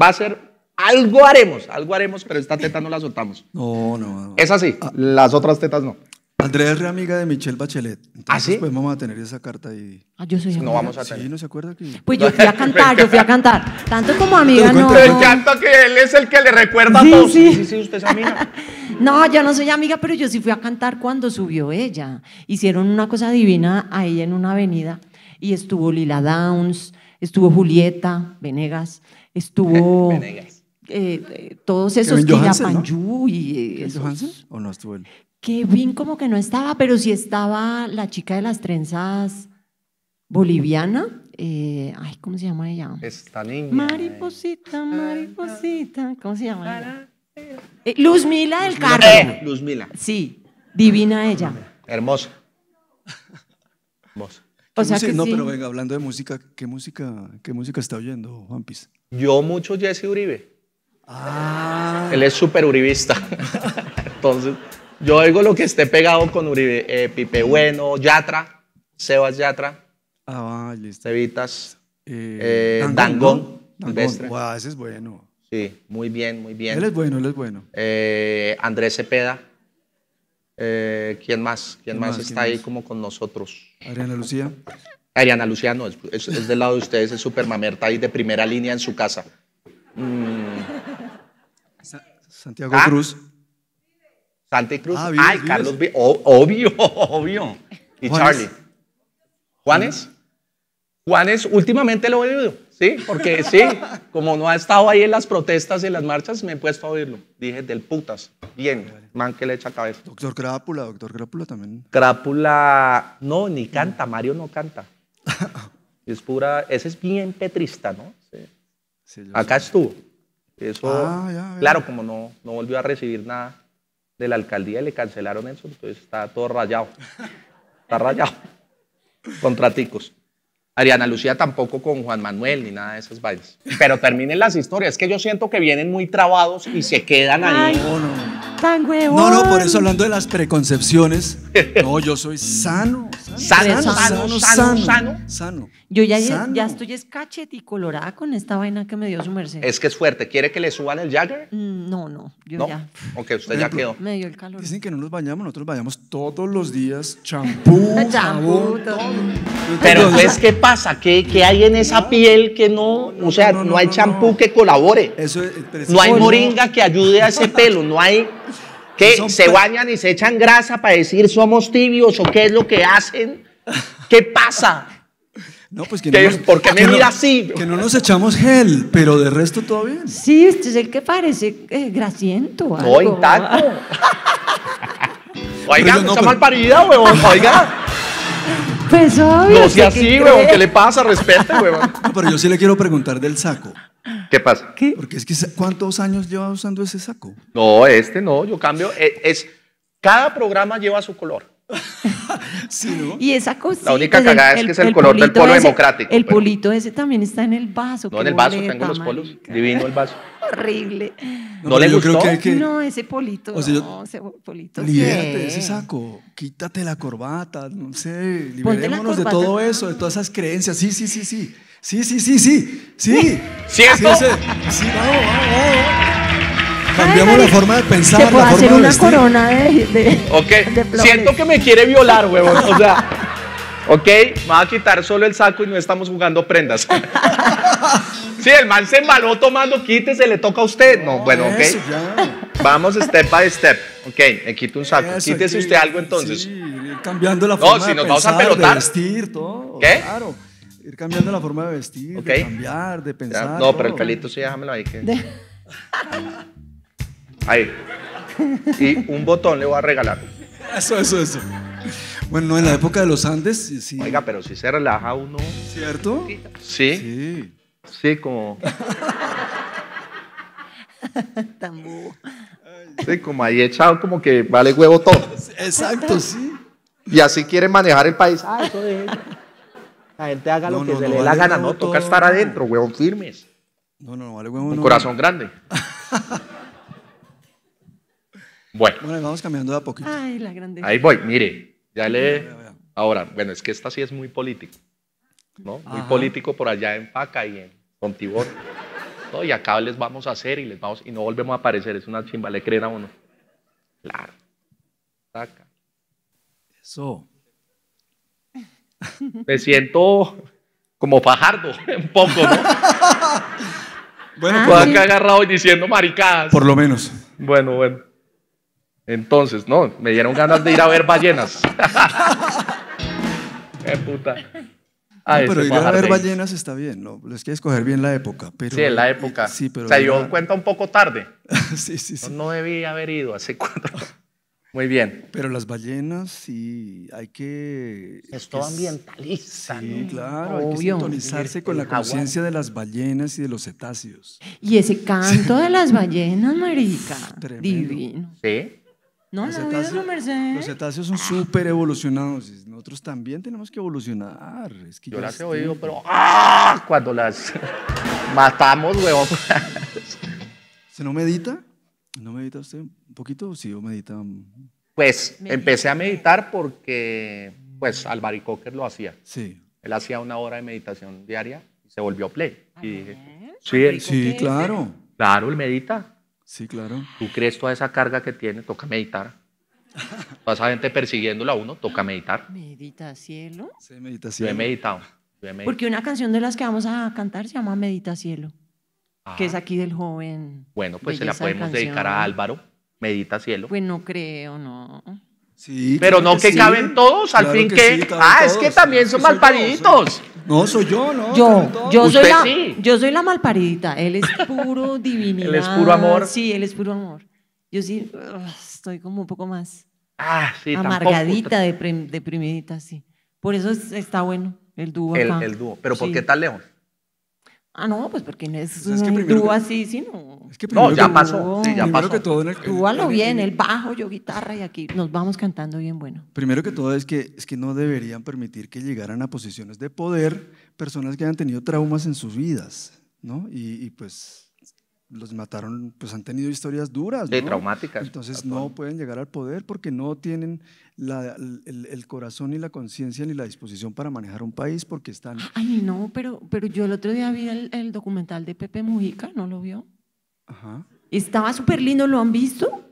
Va a ser, algo haremos, algo haremos, pero esta teta no la soltamos. No, no. no. Es así, las otras tetas no. Andrea es re amiga de Michelle Bachelet. Entonces, ¿Ah, sí? Pues vamos a tener esa carta ahí. Ah, yo soy No amiga. vamos a Sí, tener. ¿no se acuerda que...? Pues yo fui a cantar, yo fui a cantar. Tanto como amiga, Pero no. cuéntame, Me encanta que él es el que le recuerda Sí, a todos. sí. sí, sí, usted es amiga. No, yo no soy amiga, pero yo sí fui a cantar cuando subió ella. Hicieron una cosa divina ahí en una avenida y estuvo Lila Downs, estuvo Julieta Venegas, estuvo Venegas. Eh, todos esos Johansen, ¿no? Y eh, ¿Es esos- Johansen o no estuvo él? Kevin como que no estaba, pero sí estaba la chica de las trenzas boliviana. eh, ay, ¿cómo se llama ella? Esta niña. Mariposita, mariposita. ¿Cómo se llama ella? Eh, Luz Mila del Eh, Carmen. Luzmila. Sí, divina ella. Hermosa. Hermosa. O ¿Qué sea que no, sí. pero venga, hablando de música, ¿qué música, qué música está oyendo, Juan Piz? Yo mucho Jesse Uribe. Ah, Él es súper uribista. Entonces, yo oigo lo que esté pegado con Uribe. Eh, Pipe Bueno, Yatra, Sebas Yatra, ah, va, listo. Cevitas. Eh, Eh. Silvestre. Dangond. Guau, ese es bueno. Sí, muy bien, muy Él bien. es bueno, él es bueno. Eh, Andrés Cepeda. Eh, ¿Quién más? ¿Quién, ¿Quién más, está ¿Quién ahí más? como con nosotros? Adriana Lucía. Ariana Luciano, es, es- es del lado de ustedes, es súper mamerta ahí de primera línea en su casa. Sa- Santiago Ah. Cruz. Santi Cruz. Ah, Ay. Carlos o- Obvio, obvio. Y. Charlie. ¿Juanes? Juanes, últimamente lo he oído, ¿sí? Porque sí, como no ha estado ahí en las protestas y en las marchas, me he puesto a oírlo. Dije, del putas. Bien, man que le echa cabeza. Doctor Crápula, doctor Crápula también. Crápula, no, ni canta, Mario no canta. Es pura, ese es bien petrista, ¿no? Sí. Acá sé. estuvo. Eso, Ah, ya, ya. claro, como no, no volvió a recibir nada de la alcaldía, le cancelaron eso, entonces está todo rayado. Está rayado. Contraticos. Ariana Lucía tampoco con Juan Manuel ni nada de esas vainas. Pero terminen las historias, es que yo siento que vienen muy trabados y se quedan ahí. Ay, No, no. Tan huevón. No, no, por eso hablando de las preconcepciones. No, yo soy sano. Sano, sano, sano, sano. Sano. Yo ya, Sano. ya estoy escacheticolorada con esta vaina que me dio su merced. Es que es fuerte. ¿Quiere que le suban el Jagger? Mm, No, no, yo No. ya Ok, usted ya quedó. me dio el calor. Dicen que no nos bañamos, nosotros bañamos todos los días. Champú, jabón. Pero Entonces, entonces, ¿qué pasa? ¿Qué, qué hay en esa piel que no, o sea, no, no, no, hay champú no. que colabore? Eso es, pero es- No hay moringa que ayude a ese pelo, no hay que Son se bañan y se echan grasa para decir somos tibios o qué es lo que hacen. ¿Qué pasa? No, pues que ¿Qué- no nos- por qué me que no- mira así? Que no nos echamos gel, pero de resto todo bien. Sí, este es el que parece eh, grasiento. No, algo. intacto. Oiga, no, no, está pero- mal parida, huevón. Oiga, Pues obvio. no ¿usted sea qué así, huevón. ¿Qué le pasa? Respete, huevón. No, pero yo sí le quiero preguntar del saco. ¿Qué pasa? Porque es que, ¿cuántos años lleva usando ese saco? No, este no, yo cambio. eh, Es, cada programa lleva su color. Sí, ¿no? Y esa cosita. La única cagada es que es el color del polo ese- democrático, El pero- polito ese también está en el vaso. No, qué en el vaso boleta, tengo los polos. marica. Divino el vaso. Horrible. ¿No le yo creo gustó? que que- No, ese polito. O sea, yo- no, ese polito. Libérate ¿qué? de ese saco, quítate la corbata, no sé, liberémonos de corbata. todo eso, de todas esas creencias. Sí, sí, sí, sí. Sí, sí, sí, sí. Sí. ¿Cierto? Sí, ese- sí, vamos, vamos, vamos. Cambiamos la forma de pensar, Se la puede forma hacer de una vestir. corona de, de, Ok, de flores. siento que me quiere violar, huevón. O sea, ok, me va a quitar solo el saco y no estamos jugando prendas. Sí, el man se embaló tomando, quítese, le toca a usted. No, bueno, ok. Eso. Vamos step by step. Ok, me quito un saco. Eso, Quítese aquí, usted algo entonces. Sí, cambiando la No, forma si de nos vamos a pelotar. de vestir, todo. ¿Qué? Claro. Ir cambiando la forma de vestir, de cambiar, de Ya, pensar. No, pero el pelito sí, déjamelo ahí. que- Ahí. Y un botón le voy a regalar. Eso, eso, eso. Bueno, no, en la época de los Andes, sí. Oiga, pero si se relaja uno. ¿Cierto? Sí, Sí. sí, como. Tan bobo. Sí, como ahí echado, como que vale huevo todo. Exacto, sí. Y así quiere manejar el país. Ah, eso de La gente haga No, lo que no, se no le dé vale la gana, ¿no? Toca todo. estar adentro, huevón, firmes. No, no, no, vale huevo. Un no. corazón grande. Bueno, Bueno, vamos cambiando de a poquito. Ay, la grande. ahí voy, mire. Ya le. Ahora, bueno, es que esta sí es muy político. ¿No? Muy político por allá en Paca y en Fontibón. No, y acá les vamos a hacer y les vamos y no volvemos a aparecer. Es una chimba, le creen a uno. Claro. Saca. Eso. Me siento como pajardo, un poco, ¿no? Bueno, Ah, sí. acá agarrado y diciendo maricadas. por lo menos. Bueno, bueno. Entonces, no, me dieron ganas de ir a ver ballenas. Qué puta. No, pero ese ir a ver ballenas está bien, ¿no? Es que escoger bien la época. Pero, Sí, la época. Sí, pero Se ir dio a- cuenta un poco tarde. sí, sí, sí. No, no debí haber ido hace cuatro. Muy bien. Pero las ballenas sí hay que... Es todo es- ambientalista. Sí, ¿no? claro, hay que Obvio. sintonizarse con la El conciencia de las ballenas y de los cetáceos. Y ese canto de las ballenas, marica. Tremendo. Divino. Sí. No, Los no, cetáceos- merced. Los cetáceos son súper evolucionados. Nosotros también tenemos que evolucionar. Es que Yo las he oído, pero ¡ah! cuando las matamos, huevón. ¿Se no medita? ¿No medita usted un poquito? Sí, o medita. mm, Pues Medita. empecé a meditar porque, pues, Albary Cocker lo hacía. Sí. Él hacía una hora de meditación diaria y se volvió play. Y dije, ¿Eh? sí, él, Sí, claro. claro, él medita. Sí, claro. Tú crees toda esa carga que tiene, toca meditar. Toda esa gente persiguiéndola a uno, toca meditar. Medita cielo. Sí, Yo meditación. he meditado. Yo he meditado. Porque una canción de las que vamos a cantar se llama Medita cielo, que es aquí del joven. Bueno, pues se la podemos dedicar a. Álvaro. Medita cielo. Pues no creo, no. Sí, Pero claro no que sí. caben todos, al Claro fin que que. sí, caben ah, es que también son malpariditos. No, soy yo, ¿no? Yo, yo soy la, sí. yo soy la malparidita. Él es puro divinidad. Él es puro amor. Sí, él es puro amor. Yo sí estoy como un poco más Ah, sí, amargadita, deprim- deprimidita, sí. Por eso es- está bueno el dúo El, acá. el dúo. Pero ¿por qué tal León? Ah, no, pues porque no es, Pues es que dúo que- así, sí, no. Es que No, ya que- pasó. Sí, ya primero pasó. que todo en el, Tú a lo bien, en- el bajo, yo guitarra y aquí nos vamos cantando bien bueno. Primero que todo es que, es que no deberían permitir que llegaran a posiciones de poder personas que hayan tenido traumas en sus vidas, ¿no? Y, y, pues los mataron, pues han tenido historias duras, ¿no? traumáticas. Entonces no pueden llegar al poder porque no tienen la- el, el corazón ni la conciencia ni la disposición para manejar un país porque están... Ay, no, pero, pero yo el otro día vi el, el documental de Pepe Mujica, ¿no lo vio? Ajá. Estaba súper lindo, ¿lo han visto?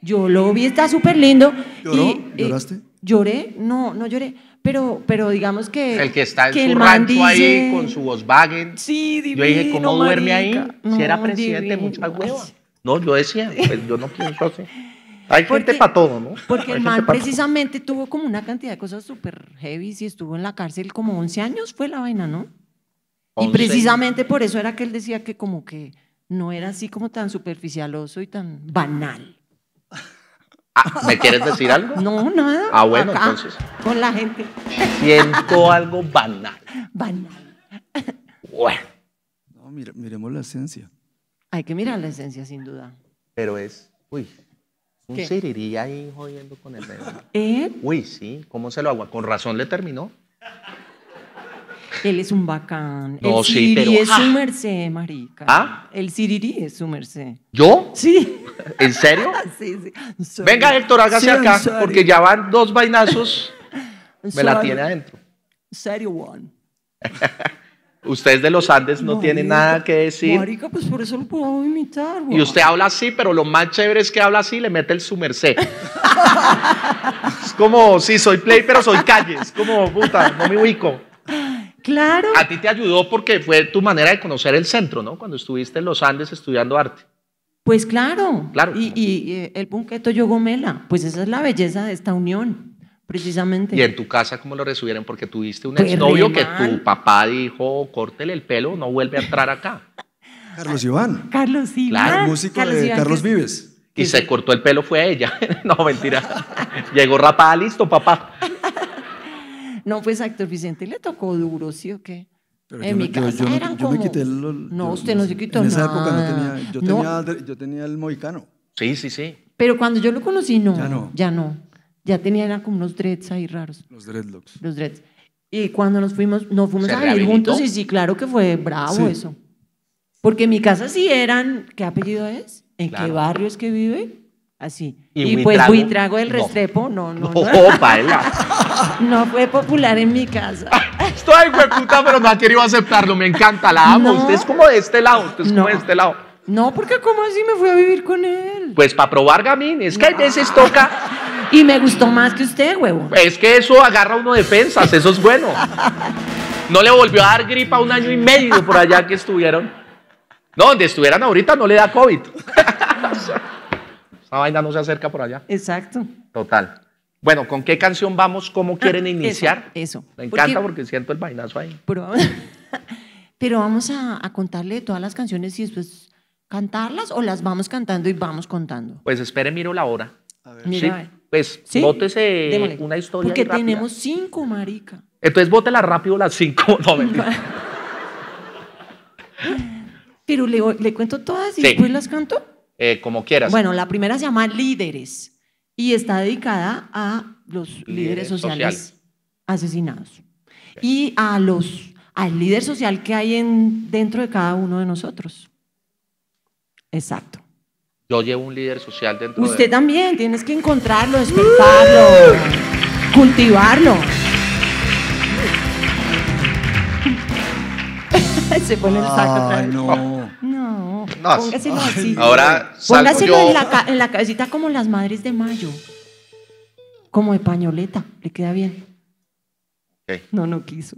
Yo lo vi, está súper lindo. ¿Lloró? Y, eh, ¿Lloraste? lloré, no, no lloré, pero, pero digamos que... El que está en que su rancho ahí dice- con su Volkswagen. Sí, divino, Yo dije, ¿cómo duerme ahí? marica. si era No, presidente, divino. muchas huevas. No, yo decía, pues yo no pienso así. Hay Porque- gente para todo, ¿no? Porque el man pa' todo. precisamente tuvo como una cantidad de cosas súper heavy y estuvo en la cárcel como 11 años, fue la vaina, ¿no? Y 11. precisamente por eso era que él decía que como que no era así como tan superficialoso y tan banal. Ah, ¿Me quieres decir algo? No, nada. Ah, bueno, acá, entonces. Con la gente. Siento algo banal. Banal. Bueno, No, mire- miremos la esencia. Hay que mirar la esencia, sin duda. pero es, uy, un ¿Qué? sirirí ahí jodiendo con el dedo. Él, Uy, sí, ¿cómo se lo agua? Con razón le terminó. él es un bacán. No, el sí, pero- es ¡Ah! su merced, marica. ¿Ah? El Siriri es su merced. ¿Yo? Sí. ¿En serio? sí, sí. Sorry. Venga, Héctor, hágase Sí, acá, sorry. porque ya van dos vainazos. Me la tiene adentro. Serio one. Usted es de los Andes, no tiene Marica, nada que decir. Marica, pues por eso lo puedo imitar. Y usted habla así, pero lo más chévere es que habla así y le mete el su merced. es como, sí, soy play, pero soy calle. Es como, puta, no me ubico. Claro. A ti te ayudó porque fue tu manera de conocer el centro, ¿no? Cuando estuviste en los Andes estudiando arte. Pues claro. Claro. Y, y, eh, el punqueto yogomela, pues esa es la belleza de esta unión, precisamente. Y en tu casa, ¿cómo lo recibieron? Porque tuviste un Pues, exnovio que tu papá dijo, córtele el pelo, no vuelve a entrar acá. Carlos Iván, Carlos Iván. Claro, el músico Carlos de Iván, Carlos que- Vives. Y se cortó el pelo, fue ella. no, mentira. Llegó rapada, listo, papá. No, pues Héctor Vicente le tocó duro, ¿sí o qué? Pero en yo, mi yo- casa yo no- eran yo me como- quité lo- No, yo- usted no se quitó En esa época no nada. tenía, yo, No. tenía, yo tenía el mohicano. Sí, sí, sí. Pero cuando yo lo conocí, no. Ya no. Ya no. Ya tenía eran como unos dreads ahí raros, Los dreadlocks. los dreads. Y cuando nos fuimos, nos fuimos ¿Se a vivir juntos y sí, claro que fue bravo Sí. eso. Porque en mi casa sí eran, ¿qué apellido es? ¿En qué Claro. barrio es que vive? así. ¿Y Y, pues Buitrago? Buitrago del No. Restrepo, no, no, No, no, no fue popular en mi casa. Estoy hueputa, pero no ha querido aceptarlo. Me encanta, la amo. No. Usted es como de este lado, usted es No. como de este lado. No, porque ¿cómo así me fui a vivir con él? Pues para probar gamín, es que hay veces toca. Y me gustó más que usted, huevo. Es que eso agarra uno defensas, eso es bueno. No le volvió a dar gripa un año y medio por allá que estuvieron. No, donde estuvieran ahorita no le da COVID. Esa vaina no se acerca por allá. Exacto. Total. Bueno, ¿con qué canción vamos? ¿Cómo quieren Ah, iniciar? Eso. eso. Me encanta Porque- porque siento el vainazo ahí. Pero, pero vamos a, a contarle todas las canciones y después cantarlas o las vamos cantando y vamos contando. Pues espere, miro la hora. Mira, Sí, a ver. Pues ¿Sí? bótese una historia. Porque rápida. tenemos cinco, marica. Entonces bótela rápido las cinco. No. Pero le, le cuento todas y Sí. después las canto. Eh, como quieras. Bueno, la primera se llama Líderes y está dedicada a los líderes, Líderes sociales, sociales. asesinados y a los al líder social que hay en, dentro de cada uno de nosotros. Exacto. Yo llevo un líder social dentro Usted de... también tienes que encontrarlo, despertarlo, cultivarlo. Se pone el saco otra vez. no. No, No, póngaselo así. Ahora salgo Póngaselo yo... en la, en la cabecita como las madres de mayo. Como de pañoleta. Le queda bien. No, no quiso.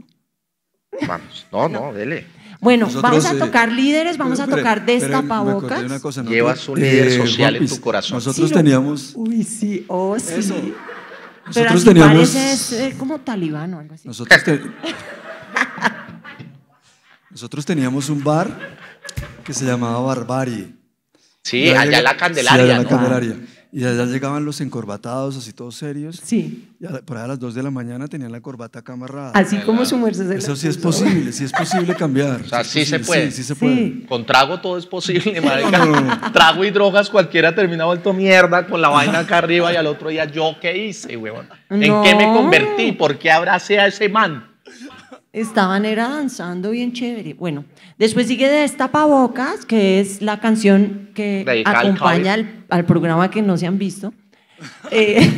vamos. No, no, dele. Bueno, Nosotros, vamos a eh, tocar líderes, vamos a Pero, tocar pero, destapabocas. Llevas un líder eh, social en tu corazón. Nosotros Sí, lo- teníamos, Uy, sí, oh, sí. Eso. Pero nosotros así teníamos, parece ser como talibán o algo así. nosotros, te- nosotros teníamos un bar que se llamaba Barbarie. Sí, allá la sí, Candelaria, allá en la ¿no? Candelaria. Y allá llegaban los encorbatados, así todos serios. Sí, Y por ahí a las 2 de la mañana tenían la corbata acá amarrada. así como su merced se Eso sí es posible, sí es posible cambiar. O sea, es sí se puede. Sí, sí se puede. Sí. Con trago todo es posible, marica. No, no, no. Trago y drogas, cualquiera termina vuelto mierda con la vaina acá arriba y al otro día, ¿yo qué hice, huevón? ¿En qué me convertí? ¿Por qué abracé a ese man? Estaban era danzando bien chévere. Bueno, después sigue Destapabocas, que es la canción que acompaña al, al programa que no se han visto. Eh,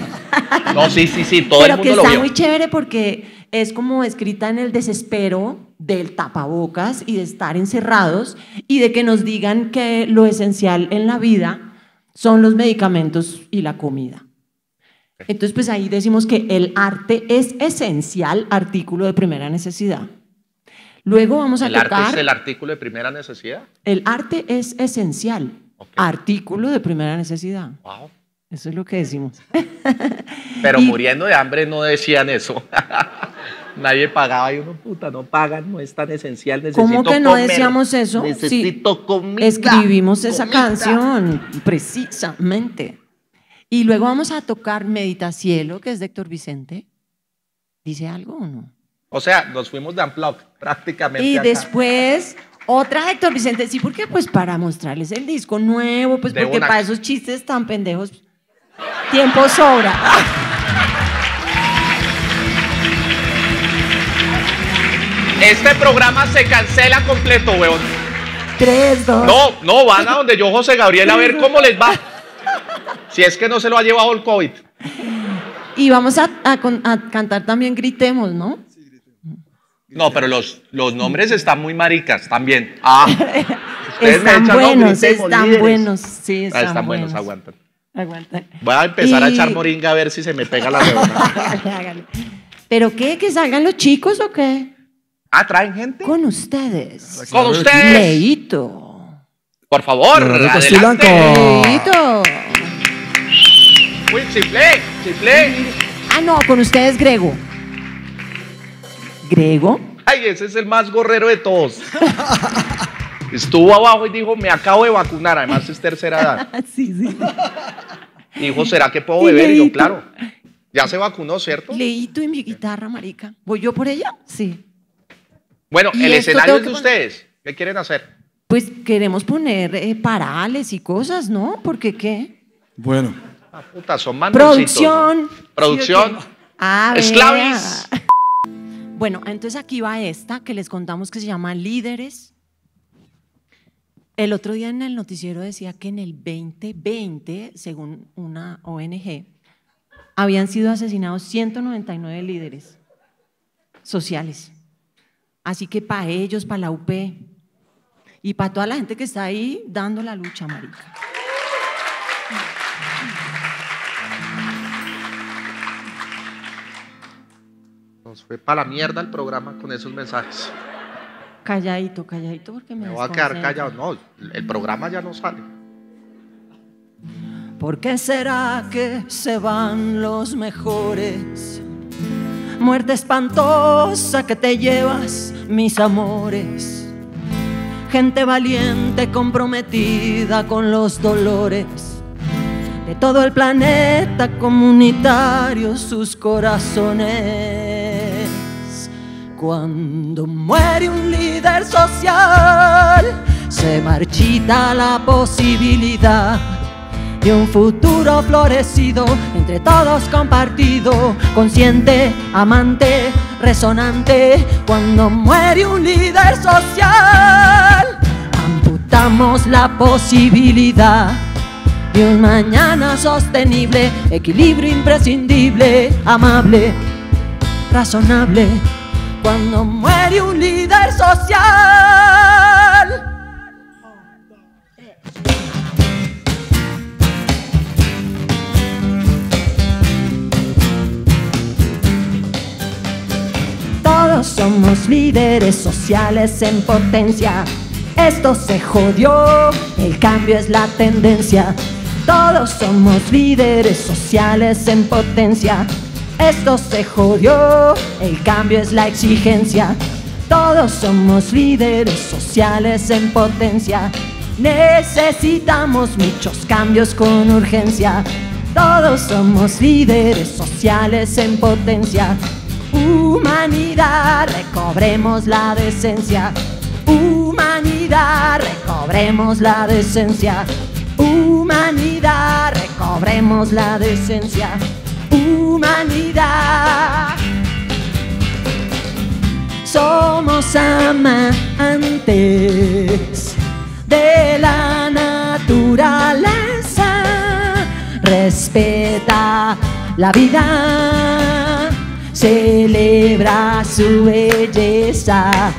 No, sí, sí, sí, todo pero el que mundo lo está vio. muy chévere porque es como escrita en el desespero del tapabocas y de estar encerrados y de que nos digan que lo esencial en la vida son los medicamentos y la comida. Entonces, pues ahí decimos que el arte es esencial, artículo de primera necesidad. Luego vamos a El arte es el artículo de primera necesidad. el arte es esencial, artículo de primera necesidad. Wow. Eso es lo que decimos. Pero Y- muriendo de hambre no decían eso. Nadie pagaba y uno, puta, no pagan, no es tan esencial. Necesito ¿Cómo que no comer, decíamos eso? Sí. Necesito comida. Escribimos esa comida. canción, precisamente. Y luego vamos a tocar Meditacielo, que es de Héctor Vicente. ¿Dice algo o no? O sea, nos fuimos de unplug prácticamente. Y acá. después otra de Héctor Vicente. Sí, porque pues para mostrarles el disco nuevo, pues De porque una. para esos chistes tan pendejos, tiempo sobra. Este programa se cancela completo, weón. Tres, dos. No, no, van a donde yo, José Gabriel, a ver cómo les va. Si es que no se lo ha llevado el COVID. Y vamos a, a con- a cantar también Gritemos, ¿no? No, pero los, los nombres están muy maricas también. Ah, ustedes me Están echan, no, buenos, gritemos, están líderes. buenos. Sí, Ah, están, están buenos, buenos. aguantan. Aguantan. Voy a empezar a echar moringa a ver si se me pega la. Hágale. ¿Pero qué? ¿Que salgan los chicos o qué? Ah, ¿traen gente? Con ustedes. Con ustedes. Leito. Por favor. Leito. Uy, chiflé, chiflé. Ah, no, con ustedes Grego. ¿Grego? Ay, ese es el más gorrero de todos. Estuvo abajo y dijo, me acabo de vacunar, además es tercera edad. Sí, sí. Dijo, ¿será que puedo beber? Y yo, claro. Ya se vacunó, ¿cierto? Leito y mi guitarra, marica. ¿Voy yo por ella? Sí. Bueno, el escenario es de ustedes. ¿Qué quieren hacer? Pues queremos poner eh, parales y cosas, ¿no? Porque qué? Bueno, Ah, puta, son Producción. Producción. Esclavis. Bueno, entonces aquí va esta que les contamos que se llama Líderes. El otro día en el noticiero decía que en el 2020, según una ONG, habían sido asesinados 199 líderes sociales. Así que para ellos, para la UP y para toda la gente que está ahí dando la lucha, marica. Fue para la mierda el programa con esos mensajes. Calladito, calladito, porque me Me voy a quedar callado. No, el programa ya no sale. ¿Por qué será que se van los mejores? Muerte espantosa que te llevas, mis amores. Gente valiente comprometida con los dolores de todo el planeta comunitario, sus corazones. Cuando muere un líder social, se marchita la posibilidad de un futuro florecido, entre todos compartido, consciente, amante, resonante. Cuando muere un líder social, amputamos la posibilidad de un mañana sostenible, equilibrio imprescindible, amable, razonable. Cuando muere un líder social. Todos somos líderes sociales en potencia. Esto se jodió, el cambio es la tendencia. Todos somos líderes sociales en potencia. Esto se jodió, el cambio es la exigencia. Todos somos líderes sociales en potencia. Necesitamos muchos cambios con urgencia. Todos somos líderes sociales en potencia. Humanidad, recobremos la decencia. Humanidad, recobremos la decencia. Humanidad, recobremos la decencia. Humanidad. Somos amantes de la naturaleza. Respeta la vida, celebra su belleza.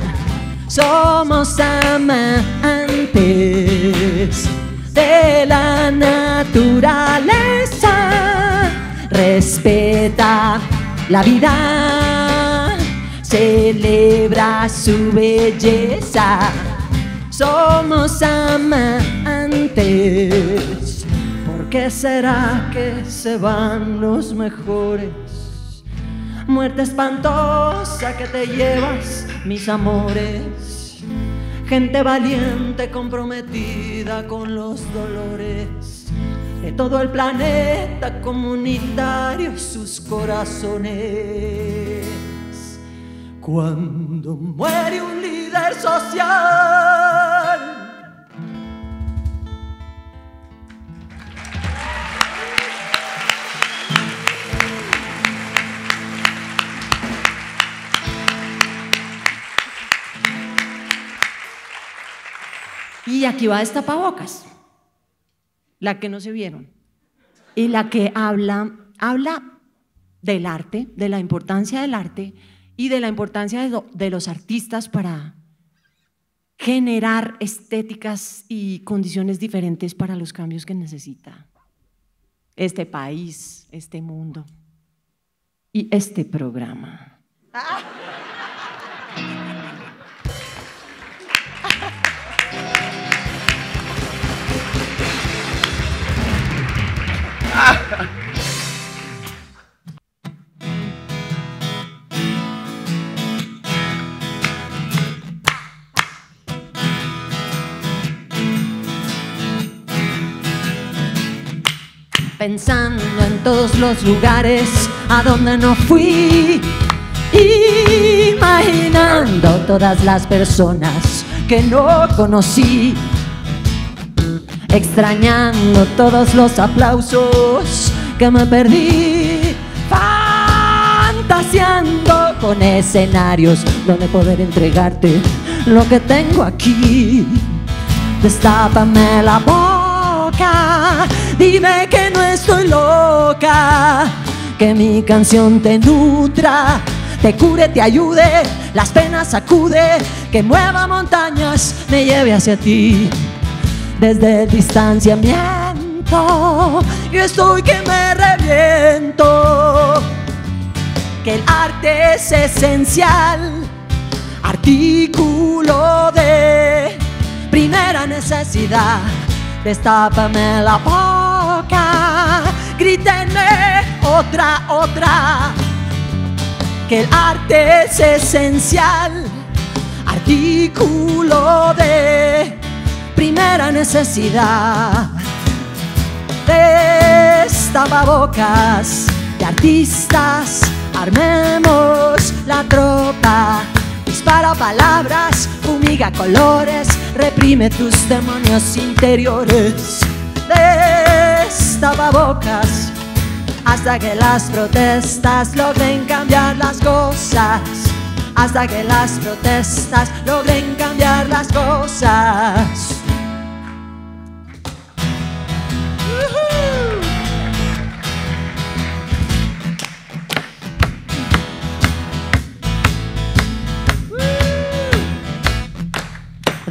Somos amantes de la naturaleza. Respeta la vida, celebra su belleza. Somos amantes. ¿Por qué será que se van los mejores? Muerte espantosa que te llevas, mis amores. Gente valiente comprometida con los dolores de todo el planeta comunitario, sus corazones. Cuando muere un líder social. Y aquí va esta tapabocas, la que no se vieron, y la que habla, habla del arte, de la importancia del arte y de la importancia de, de los artistas para generar estéticas y condiciones diferentes para los cambios que necesita este país, este mundo y este programa. Pensando en todos los lugares a donde no fui, imaginando todas las personas que no conocí, extrañando todos los aplausos que me perdí, fantaseando con escenarios donde poder entregarte lo que tengo aquí Destápame la boca, dime que no estoy loca, que mi canción te nutra, te cure, te ayude, las penas sacude, que mueva montañas, me lleve hacia ti. Desde el distanciamiento, yo estoy que me reviento, que el arte es esencial, artículo de primera necesidad. Destápame la boca, grítenme otra, otra. Que el arte es esencial, artículo de primera necesidad. Destapabocas de artistas, armemos la tropa. Dispara palabras, fumiga colores, reprime tus demonios interiores. Destapabocas hasta que las protestas logren cambiar las cosas. Hasta que las protestas logren cambiar las cosas.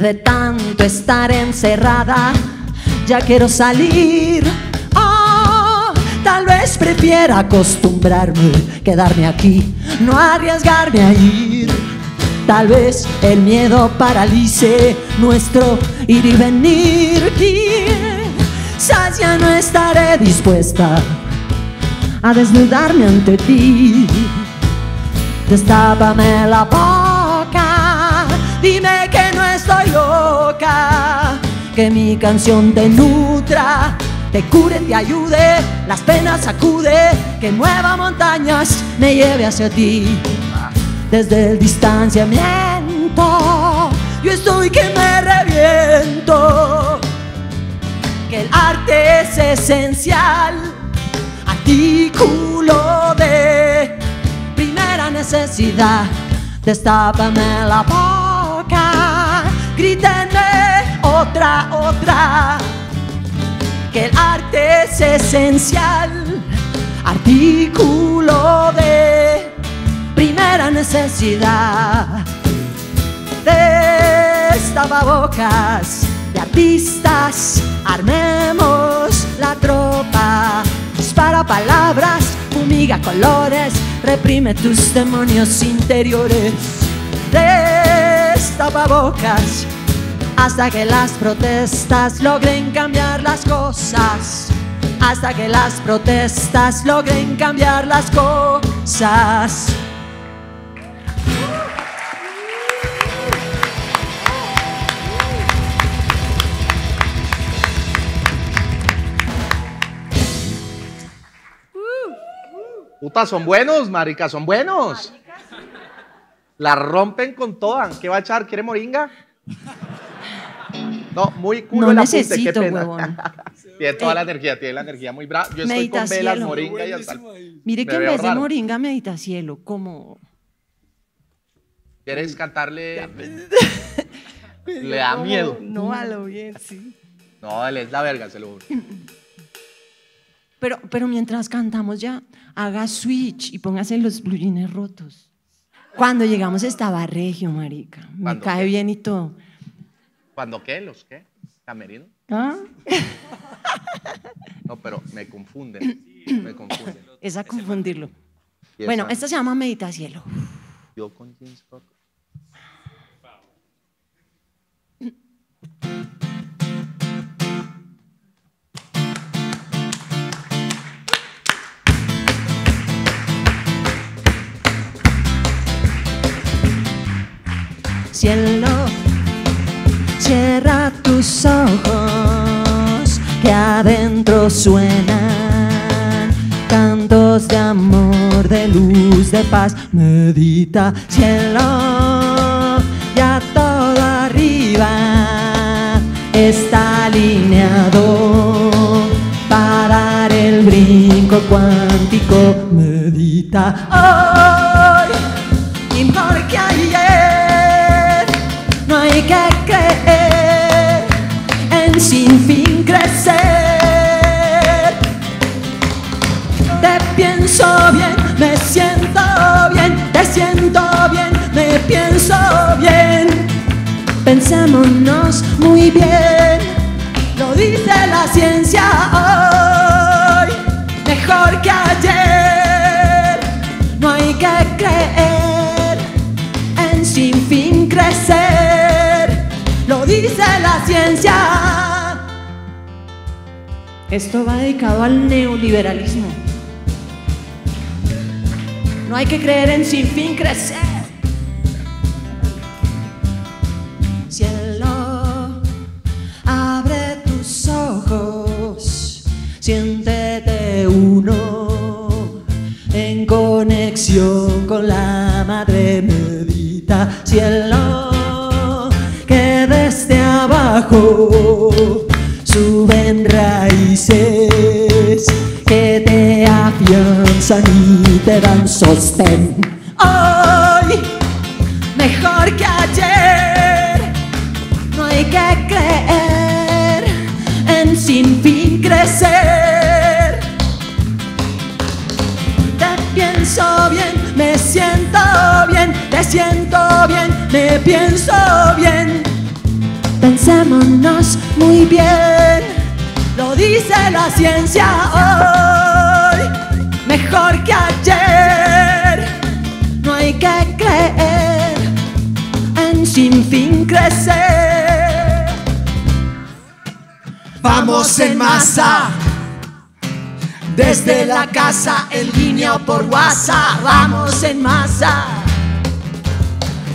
De tanto estar encerrada, ya quiero salir. Oh, tal vez prefiera acostumbrarme, quedarme aquí, no arriesgarme a ir. Tal vez el miedo paralice nuestro ir y venir. Quizás ya no estaré dispuesta a desnudarme ante ti. Destápame la boca, que mi canción te nutra, te cure, te ayude, las penas sacude, que mueva montañas, me lleve hacia ti. Desde el distanciamiento, yo estoy que me reviento, que el arte es esencial, artículo de primera necesidad. Destápame la boca, otra, otra. Que el arte es esencial, artículo de primera necesidad. Destapabocas de artistas, armemos la tropa. Dispara palabras, fumiga colores, reprime tus demonios interiores. Destapabocas hasta que las protestas logren cambiar las cosas. Hasta que las protestas logren cambiar las cosas. Puta, son buenos, marica, son buenos. La rompen con toda. ¿Qué va a echar? ¿Quiere moringa? No, muy culo No apunte, necesito, qué pena. huevón. tiene toda Eh, la energía, tiene la energía muy brava. Yo estoy con velas, Meditacielo. moringa y hasta... Mire que en vez de moringa medita cielo, como ¿Quieres cantarle? Le da miedo. No, a lo bien, sí. No, él es la verga, se lo juro. Pero, pero mientras cantamos ya, haga switch y póngase los blue jeans rotos. Cuando llegamos estaba regio, marica. Me ¿Cuándo cae bien y todo. ¿Cuándo qué? ¿Los qué? ¿Camerino? ¿Ah? No, pero me confunden. Me confunden. Es a confundirlo. Y Bueno, esa- esta se llama Medita Cielo. Yo con jeans. Cielo, cierra tus ojos, que adentro suenan cantos de amor, de luz, de paz. Medita, cielo, ya todo arriba está alineado para dar el brinco cuántico. Medita hoy sin fin crecer. Te pienso bien, me siento bien, te siento bien, me pienso bien. Pensémonos muy bien, lo dice la ciencia hoy, mejor que ayer. No hay que creer en sin fin crecer, lo dice la ciencia. Esto va dedicado al neoliberalismo. No hay que creer en sin fin crecer. Cielo, abre tus ojos, siéntete uno en conexión con la madre medita. Cielo, que desde abajo suben raíces que te afianzan y te dan sostén. Hoy, mejor que ayer, no hay que creer en sin fin crecer. Te pienso bien, me siento bien, te siento bien, me pienso bien. Pensémonos muy bien, lo dice la ciencia hoy, mejor que ayer. No hay que creer en sin fin crecer. Vamos en masa. Desde la casa, en línea o por WhatsApp, vamos en masa.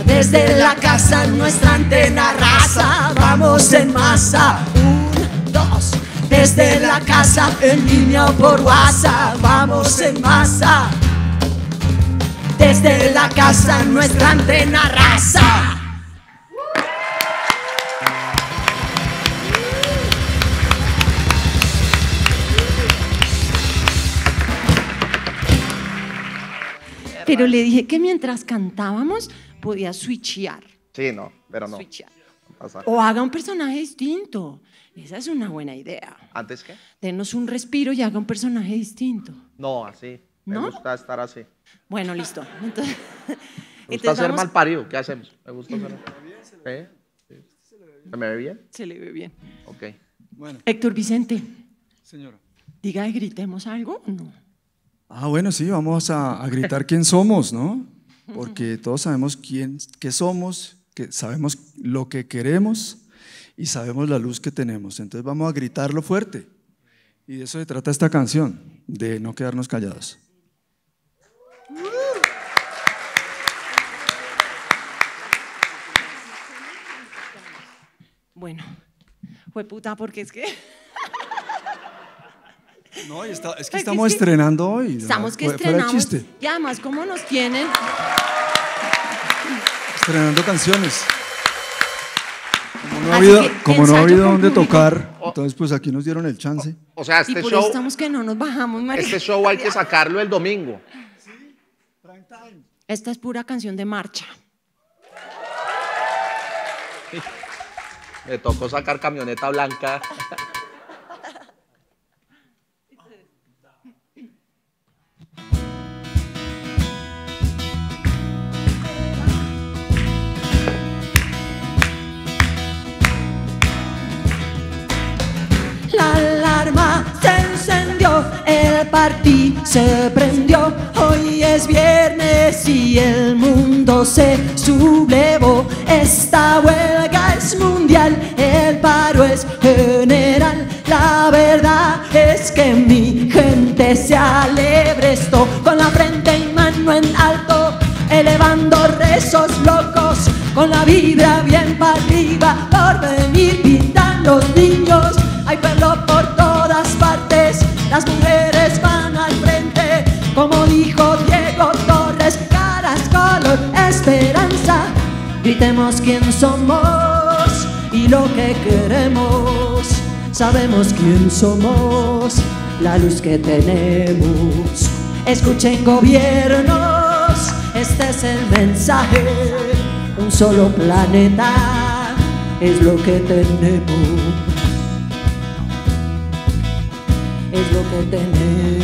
Desde la casa, nuestra antena raza, vamos en masa. Un, dos. Desde la casa, en línea o por WhatsApp, vamos en masa. Desde la casa, nuestra antena raza. Pero le dije que mientras cantábamos podía switchear. Sí, no, pero no. switchear. pasa. O haga un personaje distinto. Esa es una buena idea. ¿Antes qué? Denos un respiro y haga un personaje distinto. No, así. Me ¿No? gusta estar así. Bueno, listo. Entonces, Me gusta ser vamos- mal parido. ¿Qué hacemos? Me gusta ser. ¿Eh? Sí. ¿Se me ve bien? Se le ve bien. Ok. Bueno, Héctor Vicente, señora. diga y gritemos algo o no. Ah, bueno, sí, vamos a, a gritar quién somos, ¿no? Porque todos sabemos quién, qué somos, que sabemos lo que queremos y sabemos la luz que tenemos. Entonces vamos a gritarlo fuerte. Y de eso se trata esta canción, de no quedarnos callados. Bueno, fue puta porque es que No, está- es que estamos es que estrenando hoy. estamos que estrenamos. Y además, ¿cómo nos tienen? Estrenando canciones. Como no ha Así habido, que como no ha ensayo habido con donde público. tocar, entonces pues aquí nos dieron el chance. O sea, Y este por eso show, estamos que no nos bajamos, María. este show hay que sacarlo el domingo. Esta es pura canción de marcha. Me tocó sacar camioneta blanca. Se prendió. Hoy es viernes y el mundo se sublevó. Esta huelga es mundial, el paro es general. La verdad es que mi gente se alebre esto con la frente y mano en alto, elevando rezos locos con la vibra bien para arriba. Por venir pintan los niños, hay pueblo por todas partes. Las mujeres como dijo Diego Torres, caras, color, esperanza. Gritemos quién somos y lo que queremos. Sabemos quién somos, la luz que tenemos. Escuchen gobiernos, este es el mensaje. Un solo planeta es lo que tenemos. es lo que tenemos.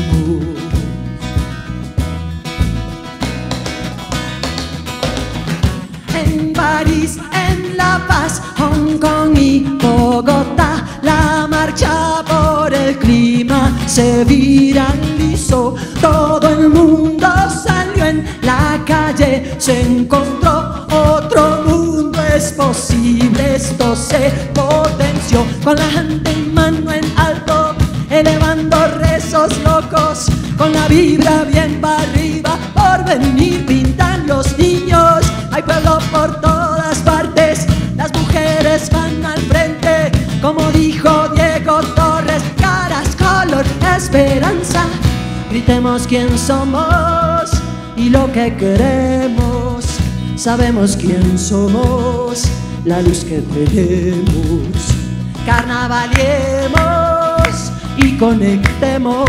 En París, en La Paz, Hong Kong y Bogotá, la marcha por el clima se viralizó. Todo el mundo salió en la calle, se encontró otro mundo. Es posible, esto se potenció con la gente en mano en alto, elevando rezos locos, con la vibra bien para arriba, por venir pintan los niños. Hay pueblo por todas partes, las mujeres van al frente, como dijo Diego Torres, caras, color, esperanza. Gritemos quién somos y lo que queremos. Sabemos quién somos, la luz que tenemos. Carnavaliemos y conectemos,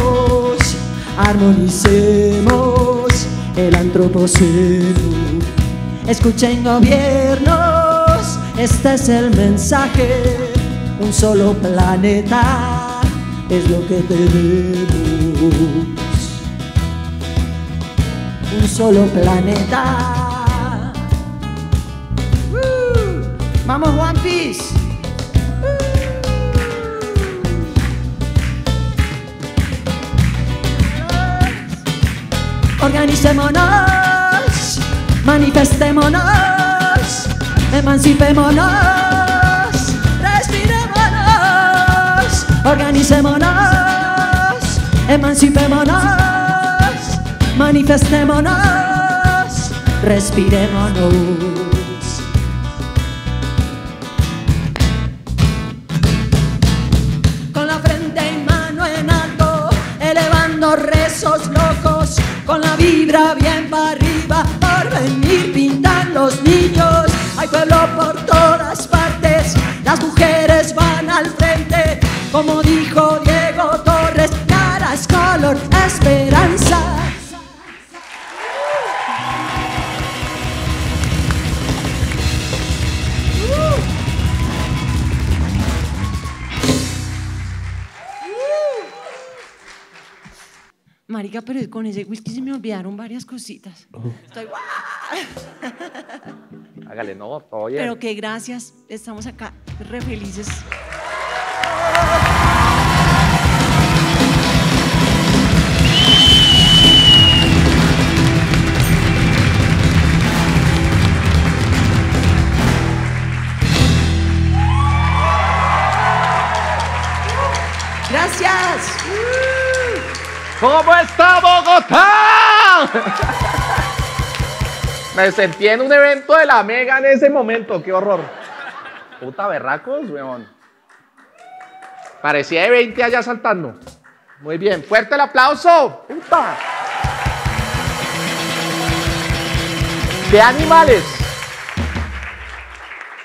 armonicemos el antropoceno. Escuchen gobiernos, este es el mensaje. Un solo planeta es lo que tenemos. Un solo planeta. ¡Uh! Vamos, One Piece. Organicémonos, manifestémonos, emancipémonos, respirémonos, organicémonos, emancipémonos, manifestémonos, respirémonos. Pueblo por todas partes, las mujeres van al frente, como dijo Diego Torres, caras, color, esperanza. Marica, pero con ese whisky se me olvidaron varias cositas. Estoy. Hágale, no, todo bien. Pero que gracias, estamos acá re felices. Gracias. ¿Cómo está Bogotá? Me sentí en un evento de la Mega en ese momento, qué horror. Puta berracos, weón. Parecía de 20 allá saltando. Muy bien, fuerte el aplauso. Puta. ¿Qué animales?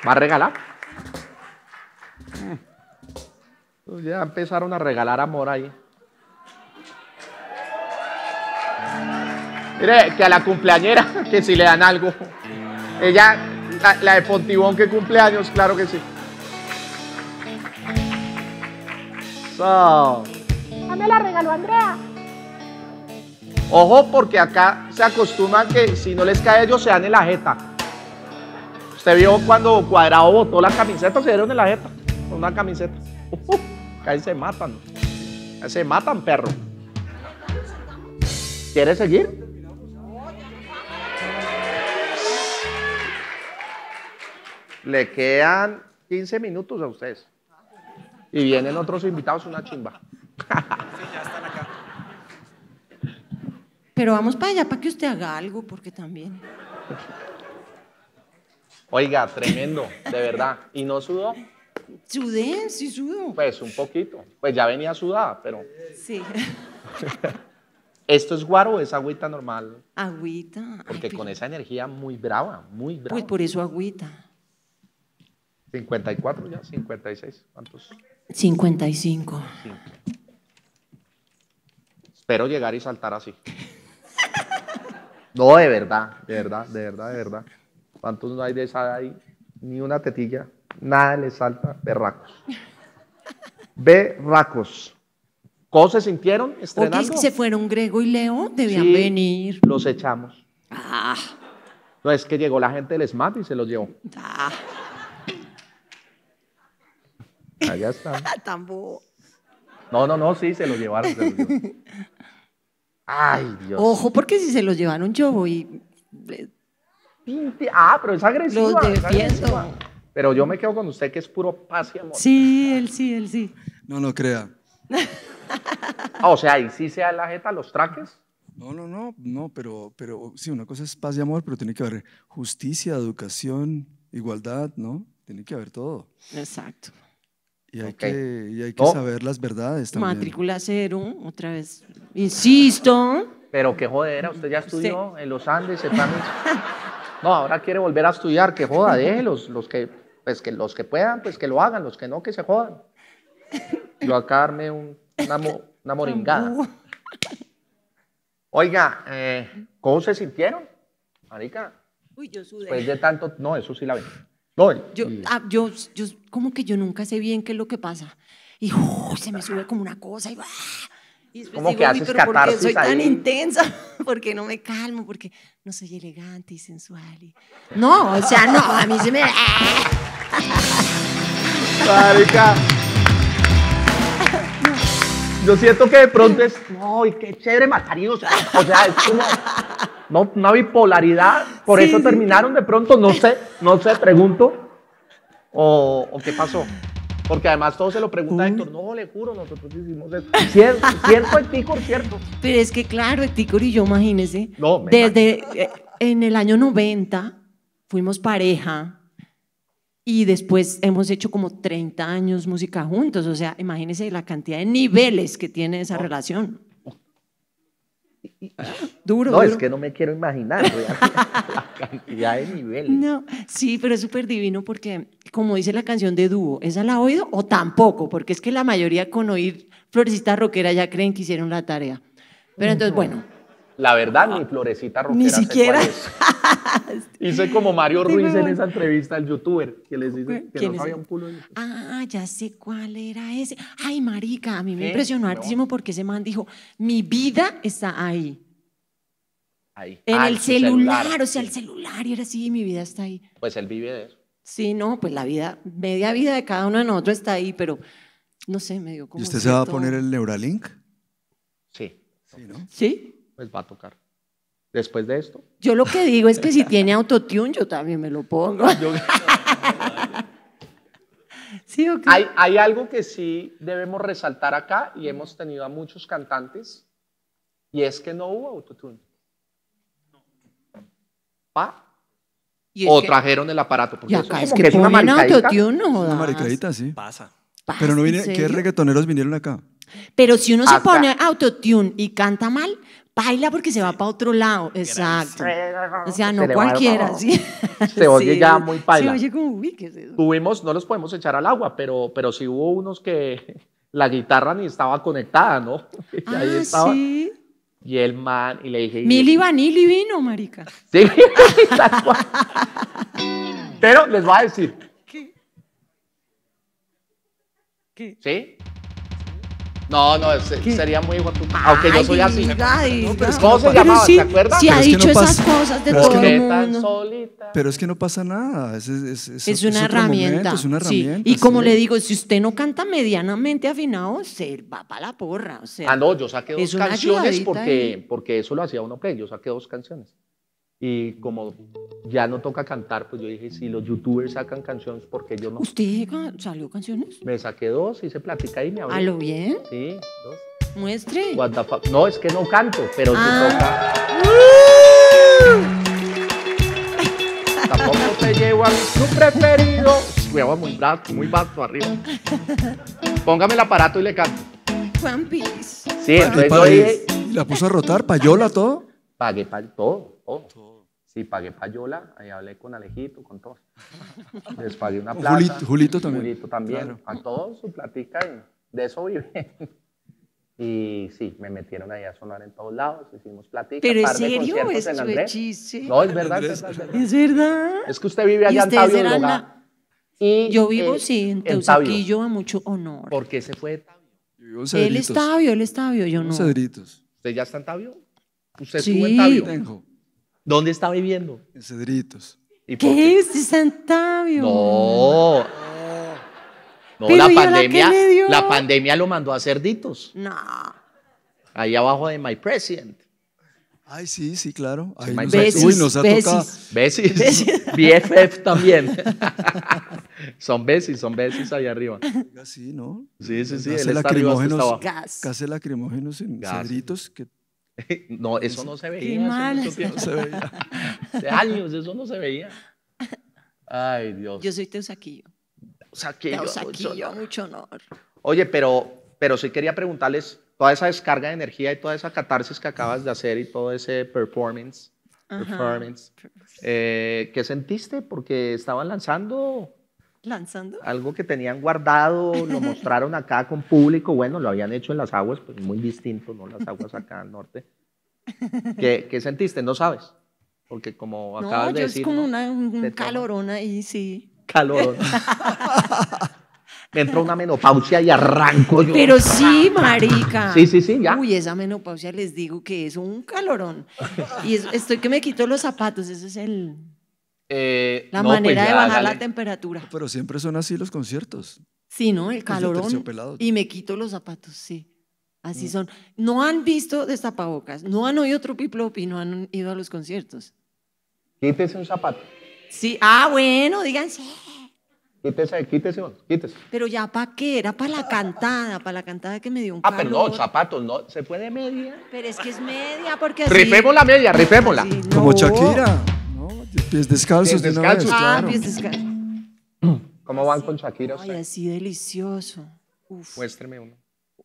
¿Va a regalar? Mm. Ya empezaron a regalar amor ahí. Mire, que a la cumpleañera, que si le dan algo. Ella, la, la de Fontibón que cumpleaños, claro que sí. So. me la regaló Andrea. Ojo, porque acá se acostumbran que si no les cae a ellos se dan en la jeta. Usted vio cuando Cuadrado botó la camiseta, se dieron en la jeta. Con una camiseta. Uh, ahí se matan. Ahí se matan, perro. ¿Quiere seguir? Le quedan 15 minutos a ustedes. Y vienen otros invitados, una chimba. Pero vamos para allá para que usted haga algo, porque también. Oiga, tremendo, de verdad. ¿Y no sudó? Sudé, sí sudo. Pues un poquito. Pues ya venía sudada, pero. Sí. ¿Esto es guaro o es agüita normal? Agüita. Ay, Porque pero- con esa energía muy brava, muy brava. Pues por eso agüita. 54 ya, 56. ¿Cuántos? 55. Cinco. Espero llegar y saltar así. No, de verdad, de verdad, de verdad, de verdad. ¿Cuántos no hay de esa ahí? Ni una tetilla, nada les salta, berracos. Berracos. ¿Cómo se sintieron estrenando? es que se fueron Grego y Leo, debían Sí, venir. Los echamos. Ah, No, es que llegó la gente del SMAT y se los llevó. ah, Allá está. tan. No, no, no, sí, se los llevaron. se los llevaron. Ay, Dios. Ojo, porque si se los llevaron yo voy... Ah, pero es agresiva. Los es defiendo. Pero yo me quedo con usted que es puro paz y amor. Sí, él sí, él sí. No, no crea. Ah, o sea, ahí sí sea la jeta, los traques. No, no, no, no, pero, pero sí, una cosa es paz y amor, pero tiene que haber justicia, educación, igualdad, ¿no? Tiene que haber todo. Exacto. Y hay que, y hay que No. saber las verdades también. Matrícula cero, otra vez. Insisto. Pero qué jodera, usted ya estudió en los Andes, No, ahora quiere volver a estudiar, que joda, déjelos, los que, pues que los que puedan, pues que lo hagan, los que no, que se jodan. Yo acá armé un- una, una moringada. Oiga, eh, ¿cómo se sintieron? Marica, Uy, yo sudé. después de tanto, no, eso sí la ven. No, y- Yo, y- ah, yo, yo, como que yo nunca sé bien qué es lo que pasa. Y ¡oh! se me sube como una cosa y, ¡ah! y después Como digo, que "Uy, haces pero ¿por qué soy tan ahí". intensa? ¿Por qué no me calmo? Porque no soy elegante y sensual. y- No, o sea, no, a mí se me... Marica. Yo siento que de pronto es, no, y qué chévere Macarios. O sea, es como no, una bipolaridad. Por Sí, eso sí. terminaron de pronto, no sé, no sé, pregunto. O, o qué pasó. Porque además todo se lo pregunta a Héctor. No, le juro, nosotros hicimos eso. Cierto, cierto, Héctor, cierto. Pero es que claro, Ticor y yo, imagínese, No, desde eh, en el año 90 fuimos pareja y después hemos hecho como 30 años música juntos, o sea, imagínese la cantidad de niveles que tiene esa relación. Duro, No, duro. es que no me quiero imaginar la cantidad de niveles. No, sí, pero es súper divino porque, como dice la canción de dúo, ¿esa la ha oído o tampoco? Porque es que la mayoría con oír Florecita Rockera ya creen que hicieron la tarea. Pero entonces, bueno, La verdad, ni florecita rockera. Ni siquiera. Hice como Mario Ruiz en esa entrevista al youtuber, que les dice que ¿Quién no sabía un culo. de- Ah, ya sé cuál era ese. Ay, marica, a mí me ¿Qué? impresionó No. hartísimo porque ese man dijo, mi vida está ahí. Ahí. En Ah, el celular, o sea, el celular y era así, mi vida está ahí. Pues él vive de eso. Sí, no, pues la vida, media vida de cada uno de nosotros está ahí, pero no sé, me dio como ¿Y usted se va a poner el Neuralink? Sí, Sí, ¿no? ¿Sí? Pues va a tocar. Después de esto. Yo lo que digo es que si tiene autotune, yo también me lo pongo. ¿Sí o qué? Hay, hay algo que sí debemos resaltar acá y hemos tenido a muchos cantantes y es que no hubo autotune. Pa, Y o que- trajeron el aparato. Porque y acá es que es una autotune, no Una maricadita, sí. Pasa. Pasa, Pero no ¿en viene, ¿qué reggaetoneros vinieron acá? Pero si uno se pone autotune y canta mal, baila porque se va para otro lado. Exacto. O sea, Se no va- cualquiera, ¿sí? Se oye Sí, ya muy paila. Se oye como, uy, ¿qué es eso? Tuvimos, no los podemos echar al agua, pero, pero sí hubo unos que la guitarra ni estaba conectada, ¿no? Y ahí Ah, estaba. sí. Y el man, y le dije. Mili Vanilli vino, marica. Sí. Pero les voy a decir. ¿Qué? ¿Qué? ¿Sí? No, no, es- sería muy hijo Aunque yo soy así. ¿Cómo se Pero llamaba? sí, ¿Se acuerdan? Sí ha Pero es que dicho no esas cosas de es todo que el ¿Qué tan mundo. solita? Pero es que no pasa nada. Es, es, es, Es una herramienta. momento, es una sí. herramienta. Y como sí. le digo, si usted no canta medianamente afinado, se va para la porra. O sea, Ah, no, yo saqué dos Es canciones porque, porque eso lo hacía uno play. Yo saqué dos canciones. Y como ya no toca cantar, pues yo dije, si los youtubers sacan canciones, ¿por qué yo no? ¿Usted salió canciones? Me saqué dos y se platica y me habló. ¿A lo bien? Sí, dos. Muestre. What the fuck. No, es que no canto, pero sí Ah. toca. Tampoco te llevo a mi club preferido. Huevo muy bajo, muy bajo arriba. Póngame el aparato y le canto. One Piece. Sí, entonces yo dije, la puso a rotar, payola, todo. pagué para todo, todo. Sí, pagué payola, ahí hablé con Alejito, con todos. Les pagué una plata. Julito- Julito también. Julito también. Claro. A todos su platica y de eso viven. Y sí, me metieron ahí a sonar en todos lados, hicimos platica. ¿Pero es serio? ¿Es su chiste? No, es verdad, es verdad, es que usted vive ¿Y allá en Tabio eran Drogado. la- Y, Yo vivo, eh, sí, en Tabio. Teusaquillo a mucho honor. ¿Por qué se fue de Tabio? Vivo en Él es tabio, él es tabio, yo no. Cedritos. ¿Usted ya está en Tabio? ¿Usted Sí. estuvo en Tabio? Tengo. ¿Dónde está viviendo? En Cedritos. ¿Y por ¿Qué? ¿Usted está en tabio? No. No, Pero la ¿y a la pandemia, la pandemia lo mandó a Cerditos, No. ahí abajo de My President. Ay, sí, sí, claro. Ahí nos ha- uy, nos ha tocado. besis. Besis. BFF también. son besis, son besis ahí arriba. Sí, ¿no? Sí, sí, sí. Gases Él está arriba, usted está lacrimógenos. abajo. Gas. Gases lacrimógenos en. Cedritos que No, eso no se veía. Qué hace mal. mucho tiempo. no se veía. De años, eso no se veía. Ay, Dios. Yo soy teusaquillo. Saquillo, Teusaquillo, mucho, ¿no? mucho honor. Oye, pero, pero sí quería preguntarles, toda esa descarga de energía y toda esa catarsis que acabas de hacer y todo ese performance, Ajá. performance eh, ¿qué sentiste? Porque estaban lanzando ¿Lanzando? algo que tenían guardado, lo mostraron acá con público, bueno, lo habían hecho en las aguas, pues muy distinto, ¿no? Las aguas acá al norte. ¿Qué, qué sentiste? No sabes, porque como No, acabas de decir, es como ¿no? una, un, calorón ahí, sí. calor. Me entró una menopausia y arranco yo. Pero sí, marica. Sí, sí, sí, ya. Uy, esa menopausia les digo que es un calorón. Y es- estoy que me quito los zapatos, esa es el, Eh, la no, pues manera de bajar dale. la temperatura. Pero siempre son así los conciertos. Sí, ¿no? El calorón. Y me quito los zapatos, sí. Así Mm. son. No han visto destapabocas, no han oído otro piplop y no han ido a los conciertos. Quítese un zapato. Sí, ah, bueno, díganse. Quítese, quítese, quítese. Pero ya para qué, era para la cantada, para la cantada que me dio un Ah, pero no, zapatos, no. ¿Se puede media? Pero es que es media, porque así... Rifemos la media, rifémosla. así, Como. Shakira. Pies descalzos Pies de una vez, descalzos. Ah, claro. pies descalzos. ¿Cómo van con Shakira Ay, así delicioso. Uf. Muéstreme uno.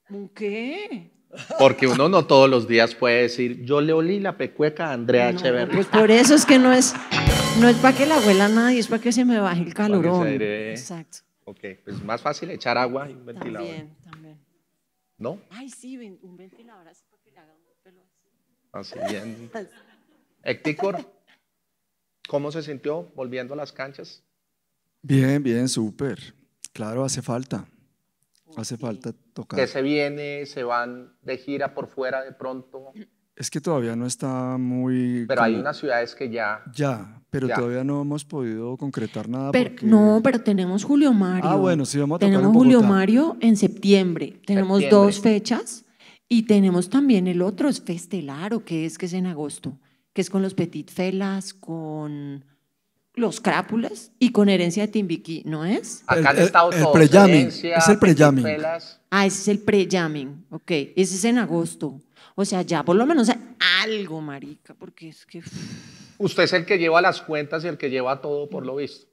¿Un ¿Qué? Porque uno no todos los días puede decir, yo le olí la pecueca a Andrea No, Echeverría. pues por eso es que no es, no es para que la abuela nadie, es para que se me baje el calorón. Exacto. Ok, pues más fácil echar agua y un ventilador. También, también. ¿No? Ay, sí, un ventilador así para que le haga un pelo Así bien. así. ¿Cómo se sintió volviendo a las canchas? Bien, bien, súper. Claro, hace falta. Hace falta ¿Qué tocar. se viene? ¿Se van de gira por fuera de pronto? Es que todavía no está muy... Pero hay como- unas ciudades que ya... Ya, pero Ya. todavía no hemos podido concretar nada Pero, porque... No, pero tenemos Julio Mario. Ah, bueno, sí, vamos a tocar en Tenemos Julio. Mario en septiembre. Tenemos Septiembre. dos fechas y tenemos también el otro, es Festelaro, que es que es en agosto, que es con los Petit Felas, con los Crápulas y con Herencia de Timbiquí, ¿no es? Acá El- han el- estado el todos. pre-jamming, Herencia, es el Felas. Ah, ese es el pre-jamming, ok. Ese es en agosto. O sea, ya por lo menos algo, marica, porque es que Usted es el que lleva las cuentas y el que lleva todo por lo visto.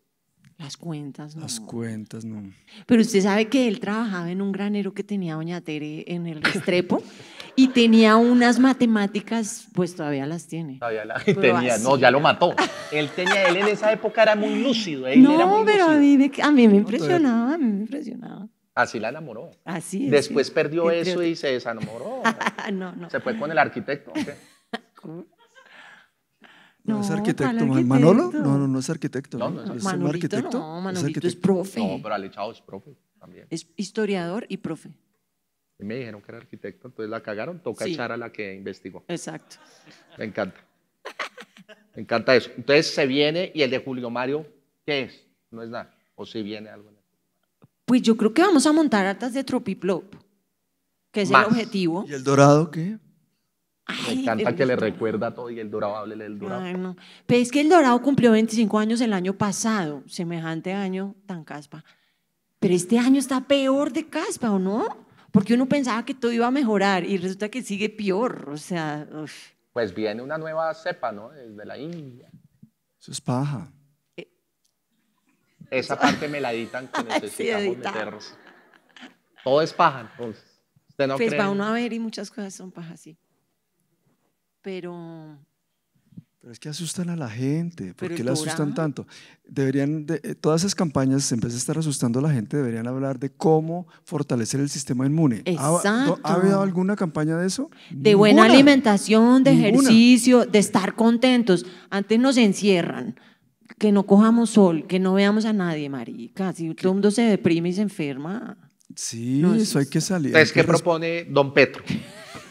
las cuentas, no. Las cuentas, no. Pero usted sabe que él trabajaba en un granero que tenía Doña Tere en el Restrepo y tenía unas matemáticas, pues todavía las tiene. Todavía la- Pero tenía, no, ya lo mató. Él tenía, él en esa época era muy lúcido. Él era No, muy pero a mí, me, a mí me impresionaba, a mí me impresionaba. Así la enamoró. Así es. Después sí. perdió Entre eso y se desenamoró. no, no. Se fue con el arquitecto. ¿ok? No, es No, arquitecto. ¿cuál Man- ¿Manolo? arquitecto? No, no, no es arquitecto. No, ¿no? no es ¿Es Manolito arquitecto? no, Manolito es arquitecto? profe. No, pero Alechao es profe también. Es historiador y profe. Y me dijeron que era arquitecto, entonces la cagaron. Toca Sí. echar a la que investigó. Exacto. Me encanta. Me encanta eso. Entonces se viene y el de Julio Mario, ¿qué es? No es nada. O si viene algo. Pues yo creo que vamos a montar hartas de Tropiplop, que es Más. el objetivo. ¿Y el dorado qué? Me encanta que le recuerda todo y el dorado, háblele del dorado. Ay, no. Pero es que el Dorado cumplió 25 años el año pasado, semejante año tan caspa. Pero este año está peor de caspa, ¿o no? Porque uno pensaba que todo iba a mejorar y resulta que sigue peor. O sea, uf. Pues viene una nueva cepa, ¿no? Desde la India. Eso es paja. Esa parte me la editan que necesitamos edita. meternos. Todo es paja, entonces. ¿Usted no pues cree? va uno a ver y muchas cosas son paja así. Pero Pero es que asustan a la gente. ¿Por Pero qué le asustan tanto? Deberían, de, eh, todas esas campañas, en vez de estar asustando a la gente, deberían hablar de cómo fortalecer el sistema inmune. ¿Ha- ¿Ha, Exacto. habido alguna campaña de eso? de buena Ninguna. alimentación, de Ninguna. ejercicio, de estar contentos. Antes nos encierran, que no cojamos sol, que no veamos a nadie, marica. Si todo el mundo se deprime y se enferma. Sí, No, eso hay que salir. Hay ¿qué propone don Petro?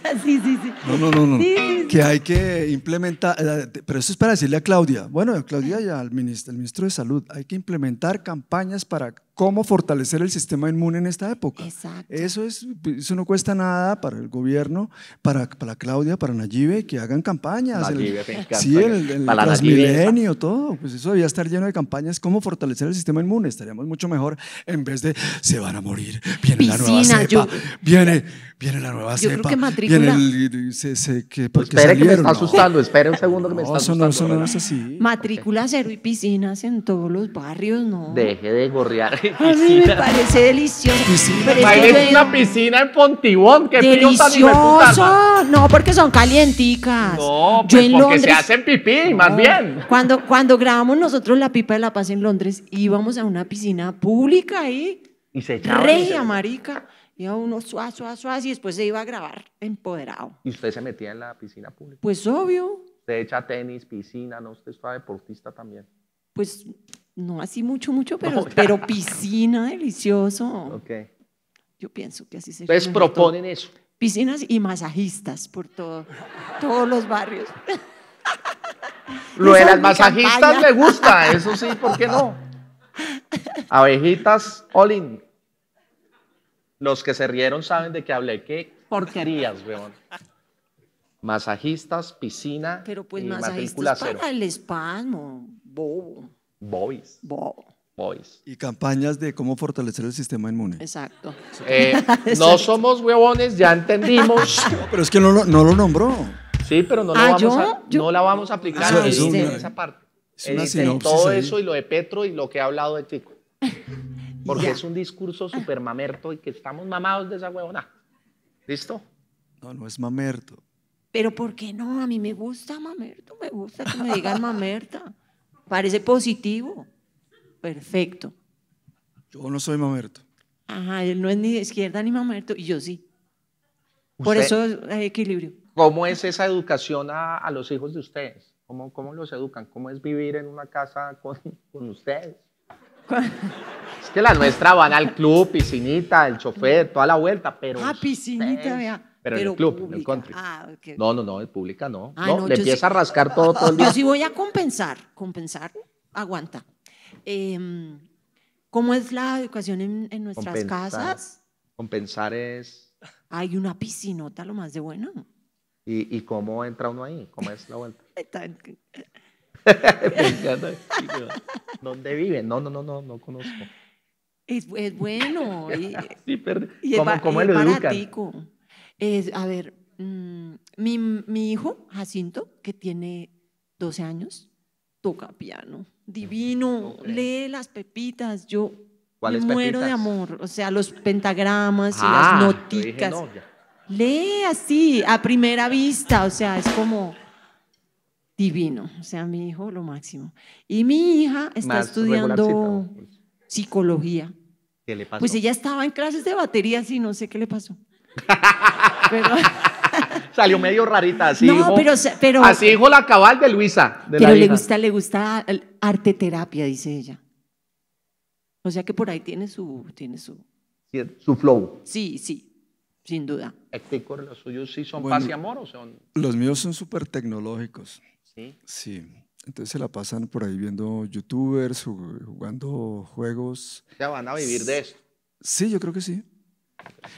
Sí, sí, sí. No, no, no, no. Sí, sí, sí. Que hay que implementar, eh, pero eso es para decirle a Claudia. Bueno, Claudia y al ministro, el ministro de Salud, hay que implementar campañas para cómo fortalecer el sistema inmune en esta época. Exacto. Eso, es, eso no cuesta nada para el gobierno, para, para Claudia, para Nayibe, que hagan campañas. El- Nayibe, encanta. sí, el, el Para esa. Transmilenio, todo. Pues eso debía estar lleno de campañas, cómo fortalecer el sistema inmune. Estaríamos mucho mejor en vez de se van a morir, viene la nueva Piscina, cepa, yo- viene, viene la nueva Yo creo cepa. que matrícula- viene el- se- se- que, Espere que me está no. asustando, espere un segundo que me No, está eso no, asustando. eso no es así. Matrícula cero y piscinas en todos los barrios, ¿no? Deje de gorrear. A mí me parece delicioso. Piscina. Yo- una piscina en Pontibón, qué. Delicioso. No, porque son calienticas. No, Yo pues en porque Londres. se hacen pipí, más No, bien. Cuando, cuando grabamos nosotros La Pipa de la Paz en Londres, íbamos a una piscina pública ahí, Y se echaban. regia, marica. Iba uno suaz, suaz, suaz, y después se iba a grabar empoderado. Y usted se metía en la piscina pública. Pues obvio, Usted echa tenis, piscina, ¿no? Usted está deportista también. pues no así mucho, mucho, pero, pero piscina, delicioso. Ok. Yo pienso que así se todo. proponen eso. Piscinas y masajistas por todo, todos los barrios. Lo de las masajistas campaña. me gusta, eso sí, ¿por qué no? Abejitas, Olin. Los que se rieron saben de qué hablé. Qué porquerías, weón. Masajistas, piscina Pero pues y matrícula masajistas cero. para el espasmo, bobo, Boys, boys. Y campañas de cómo fortalecer el sistema inmune. Exacto. Eh, no somos huevones, ya entendimos. No, pero es que no lo, no lo nombró. Sí, pero no, lo Ah, vamos ¿yo? a, Yo- no la vamos a aplicar. Eso es una- esa parte. es una sinopsis todo ahí. eso y lo de Petro y lo que ha hablado de Chico. Porque Ya. es un discurso súper mamerto y que estamos mamados de esa huevona. ¿Listo? No, no es mamerto. Pero ¿por qué no? A mí me gusta mamerto, me gusta que me digan mamerta. Parece positivo. Perfecto. Yo no soy mamerto. Ajá, él no es ni de izquierda ni mamerto y yo sí. Por eso hay equilibrio. ¿Cómo es esa educación a, a los hijos de ustedes? ¿Cómo, ¿Cómo los educan? ¿Cómo es vivir en una casa con, con ustedes? Es que la nuestra van al club, piscinita, el chofer, toda la vuelta, pero. Ah, piscinita, ustedes- vea. Pero, en el club, en el pública. country. Ah, ok. No, no, no, el pública no. Ah, no, no, le empieza sí. a rascar todo, todo el día. Yo sí voy a compensar, compensar, aguanta. Em, ¿Cómo es la educación en, en nuestras Compensar. casas? Compensar es. Hay una piscinota, lo más de bueno. ¿Y, y cómo entra uno ahí? ¿Cómo es la vuelta? ¿Dónde viven? No, no, no, no, no conozco. Es, es bueno. y- Sí, perdón. Y es ¿Cómo, cómo es lo educan? baratico. Es, a ver, mm, mi, mi hijo, Jacinto, que tiene 12 años, toca piano. Divino, lee las pepitas. Yo me ¿Cuáles muero de amor. O sea, los pentagramas y Ah, las dije, noticas. no. Lee así, a primera vista. O sea, es como divino. O sea, mi hijo, lo máximo. Y mi hija está Más estudiando psicología. ¿Qué le pasó? Pues ella estaba en clases de batería, sí, no sé qué le pasó. Pero, Salió medio rarita, así no, pero, pero, así dijo la cabal de Luisa. de la pero le hija. gusta, le gusta arte terapia, dice ella. O sea que por ahí tiene su, tiene su, Sí, Su flow. sí, sí, sin duda. Héctico, los suyos sí son Bueno. paz y amor o son. Los míos son súper tecnológicos. Sí. Sí. Entonces se la pasan por ahí viendo youtubers, jug- jugando juegos. Ya van a vivir de esto. Sí, yo creo que sí.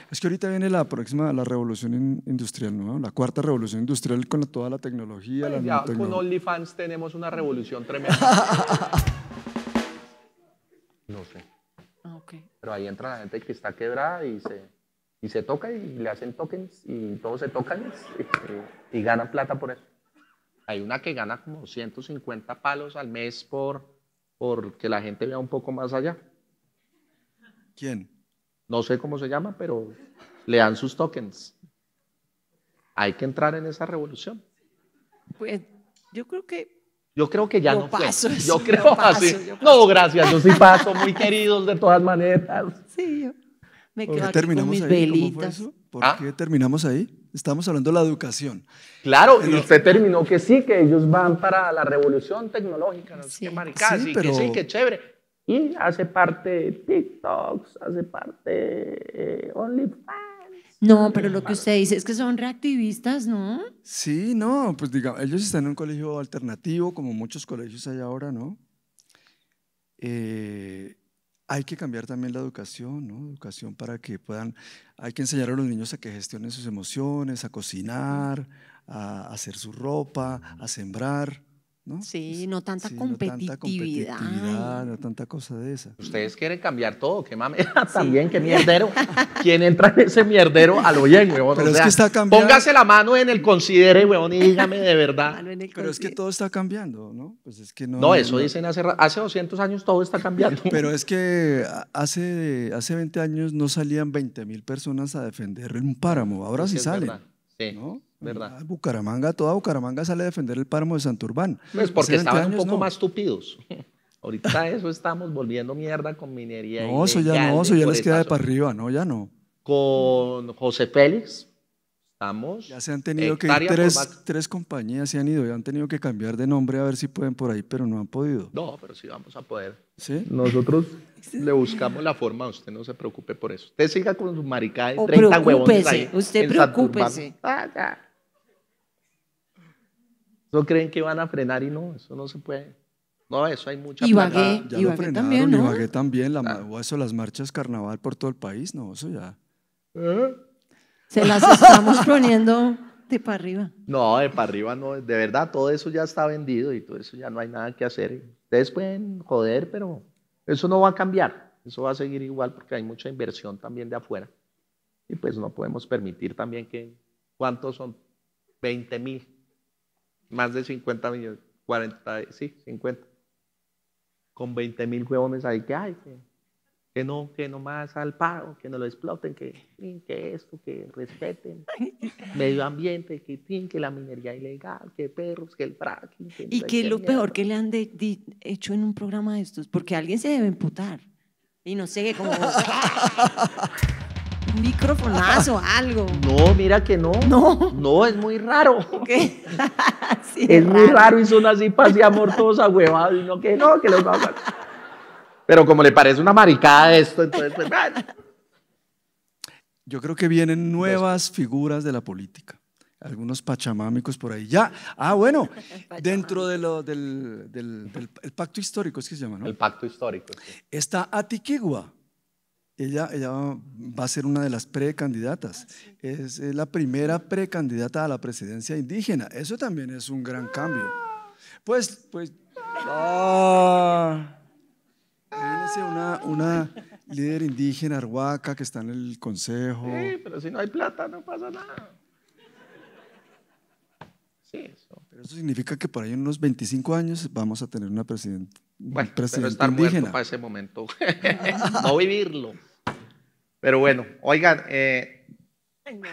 Es que ahorita viene la próxima, la revolución in- industrial, ¿no? La cuarta revolución industrial con toda la tecnología. la Ya con OnlyFans tenemos una revolución tremenda. no sé. Ah, ok. Pero ahí entra la gente que está quebrada y se, y se toca y le hacen tokens y todos se tocan y, y ganan plata por eso. Hay una que gana como 150 palos al mes por, por que la gente vea un poco más allá. ¿Quién? No sé cómo se llama, pero le dan sus tokens. Hay que entrar en esa revolución. Pues yo creo que Yo creo que ya Yo no paso, sí, Yo yo creo paso, así. yo No, gracias, yo sí paso, muy queridos de todas maneras. sí, yo me ¿Por quedo qué aquí con terminamos mis ahí? ¿Cómo fue eso? ¿Por ¿Ah? qué terminamos ahí? Estamos hablando de la educación. Claro, y usted terminó que sí, que ellos van para la revolución tecnológica, no sé Sí. qué maricada, Sí, sí, pero- que sí, que chévere. Y hace parte de TikToks, hace parte de eh, OnlyFans. No, pero lo que usted dice es que son reactivistas, ¿no? Sí, no, pues digamos, ellos están en un colegio alternativo, como muchos colegios hay ahora, ¿no? Eh, hay que cambiar también la educación, ¿no? Educación para que puedan, hay que enseñar a los niños a que gestionen sus emociones, a cocinar, a hacer su ropa, a sembrar, ¿no? Sí, no tanta Sí, competitividad. competitividad, no tanta cosa de esa. Ustedes quieren cambiar todo, qué mame. También, qué mierdero. ¿Quién entra en ese mierdero a lo bien, huevón? Pero O es sea, que está cambiando. Póngase la mano en el considere, huevón, y dígame de verdad. Pero es que todo está cambiando, ¿no? Pues es que no. No, eso no- dicen hace, hace 200 años, todo está cambiando. Pero es que hace, hace 20 años no salían 20 mil personas a defender un páramo, ahora sí es salen. verdad. Sí, ¿no? Verdad. Ah, Bucaramanga, toda Bucaramanga sale a defender el páramo de Santurbán. Pues porque Hace 20 estaban un poco no. más tupidos. Ahorita eso estamos volviendo mierda con minería. No, eso ya no, eso ya les queda de para arriba, no, ya no. Con José Félix estamos. Ya se han tenido que ir tres, tres compañías, se han ido, ya han tenido que cambiar de nombre a ver si pueden por ahí, pero no han podido. No, pero sí vamos a poder. ¿Sí? Nosotros le buscamos la forma, usted no se preocupe por eso. Usted siga con su maricada de O 30 huevones preocúpese, ahí. usted preocúpese. Ah, ya. ¿No creen que van a frenar y no? Eso no se puede. No, eso hay mucha Ibagué. Ya Ibagué lo frenaron, también, ¿no? Ibagué también, la, Ah. eso, las marchas carnaval por todo el país, no, eso ya. ¿Eh? Se las estamos poniendo de para arriba. No, de para arriba no. De verdad, todo eso ya está vendido y todo eso ya no hay nada que hacer. Ustedes pueden joder, pero eso no va a cambiar. Eso va a seguir igual porque hay mucha inversión también de afuera. Y pues no podemos permitir también que, ¿cuántos son? 20 mil. Más de 50 millones. 40, sí, 50. Con 20 mil huevones ahí que hay. Que, que no, que no más al paro, que no lo exploten, que, que esto, que respeten medio ambiente, que, que la minería ilegal, que perros, que el fracking. Que ¿Y es lo mierda. peor que le han de- di- hecho en un programa de estos? Porque alguien se debe emputar. Y no sé, como un microfonazo, algo. No, mira que no. No. No, es muy raro. ¿Qué? Sí, Es muy raro y son así paz y amor todos ahuevados y no que no, que los vamos a... Pero como le parece una maricada esto, entonces pues... bueno. Yo creo que vienen nuevas figuras de la política. Algunos pachamámicos por ahí. Ya, ah, bueno, dentro de lo, del, del- del- el pacto histórico, es que se llama, ¿no? El pacto histórico. sí. Está Atiquigua. Ella, ella va a ser una de las precandidatas. Es la primera precandidata a la presidencia indígena. Eso también es un gran cambio. Pues, pues, ah, una, una líder indígena arhuaca que está en el consejo. Sí, pero si no hay plata no pasa nada. Sí, eso. Pero eso significa que por ahí en unos 25 años vamos a tener una presidenta, Bueno, pero estar indígena. muerto para ese momento. no vivirlo. Pero bueno, oigan, eh, Ay, no,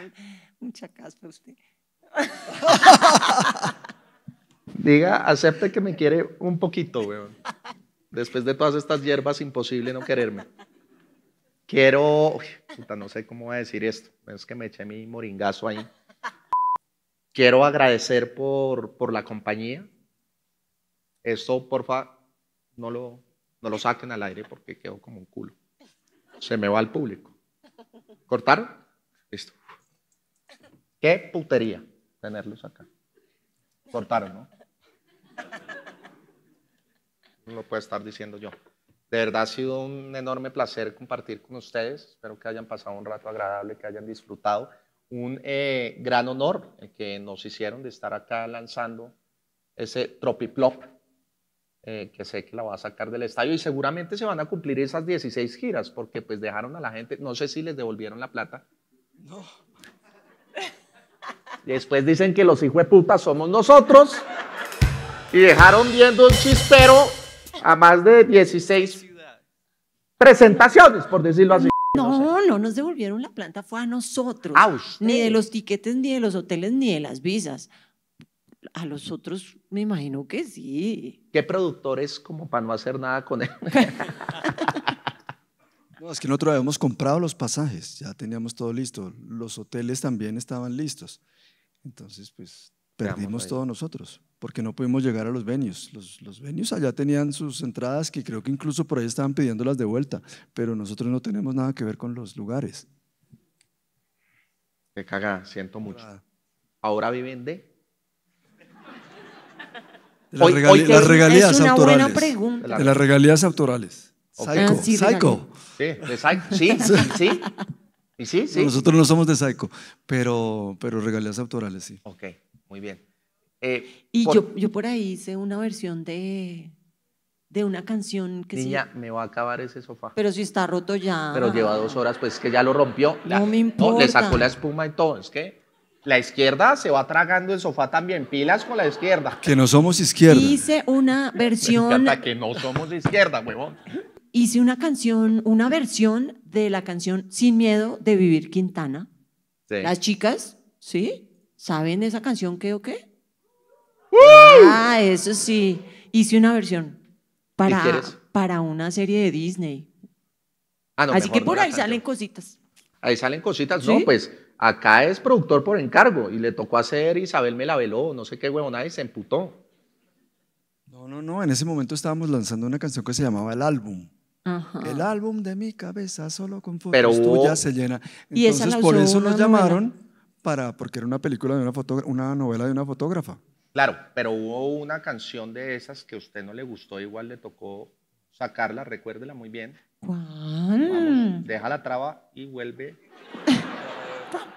Mucha caspa usted. diga, acepte que me quiere un poquito, weón. Después de todas estas hierbas, imposible no quererme. Quiero, uy, puta, no sé cómo voy a decir esto, es que me eché mi moringazo ahí. Quiero agradecer por, por la compañía. Esto, porfa, no lo, no lo saquen al aire porque quedó como un culo. Se me va al público. ¿Cortaron? Listo. Qué putería tenerlos acá. Cortaron, ¿no? No lo puedo estar diciendo yo. De verdad ha sido un enorme placer compartir con ustedes. Espero que hayan pasado un rato agradable, que hayan disfrutado. Un eh, gran honor el que nos hicieron de estar acá lanzando ese Tropiplop, eh, que sé que la va a sacar del estadio y seguramente se van a cumplir esas 16 giras porque pues dejaron a la gente, no sé si les devolvieron la plata. Y después dicen que los hijos de puta somos nosotros y dejaron viendo un chispero a más de 16 presentaciones, por decirlo así. No, no nos devolvieron la planta, fue a nosotros. A. Ni de los tiquetes, ni de los hoteles, ni de las visas. A los otros me imagino que sí. ¿Qué productores como para no hacer nada con él? No, es que nosotros habíamos comprado los pasajes, ya teníamos todo listo. Los hoteles también estaban listos. Entonces, pues, perdimos ahí. todos nosotros. porque no pudimos llegar a los venues. Los, los venues allá tenían sus entradas que creo que incluso por ahí estaban pidiéndolas de vuelta, pero nosotros no tenemos nada que ver con los lugares. Qué caga, siento mucho. Ah. Ahora viven de. De las, Hoy- regali- hoy las regalías es una autorales. buena pregunta. De las regalías autorales. Ok. Psycho, Ah, sí, Psycho. Sí, de Psycho. Sí, sí. Y sí, sí. Nosotros no somos de Psycho, pero, pero regalías autorales, sí. Ok, muy bien. Eh, Y por- yo, yo por ahí hice una versión de, de una canción que Niña, me va a acabar ese sofá. sí. Pero si está roto ya. Pero lleva dos horas, pues que ya lo rompió. No me le importa. sacó la espuma y todo. Es que la izquierda se va tragando el sofá también. Pilas con la izquierda. Que no somos izquierda. Hice una Me versión, encanta que no somos de izquierda, huevón. hice una canción, una versión de la canción Sin Miedo de Vivir Quintana. Sí. Las chicas, ¿sí? ¿Saben esa canción qué o qué? Ah, eso sí. Hice una versión para, quieres? para una serie de Disney. Ah, no, Así que por ahí salen cositas. Ahí salen cositas. ¿Sí? No, pues acá es productor por encargo y le tocó hacer Isabel me la veló, no sé qué huevona y se emputó. No, no, no. En ese momento estábamos lanzando una canción que se llamaba El Álbum. Ajá. El álbum de mi cabeza solo con fotos Pero tuyas se llena. Entonces por eso nos novela. llamaron para porque era una película de una foto, una novela de una fotógrafa. Claro, pero hubo una canción de esas que a usted no le gustó, igual le tocó sacarla, recuérdela muy bien. ¿Cuál? Vamos, deja la traba y vuelve.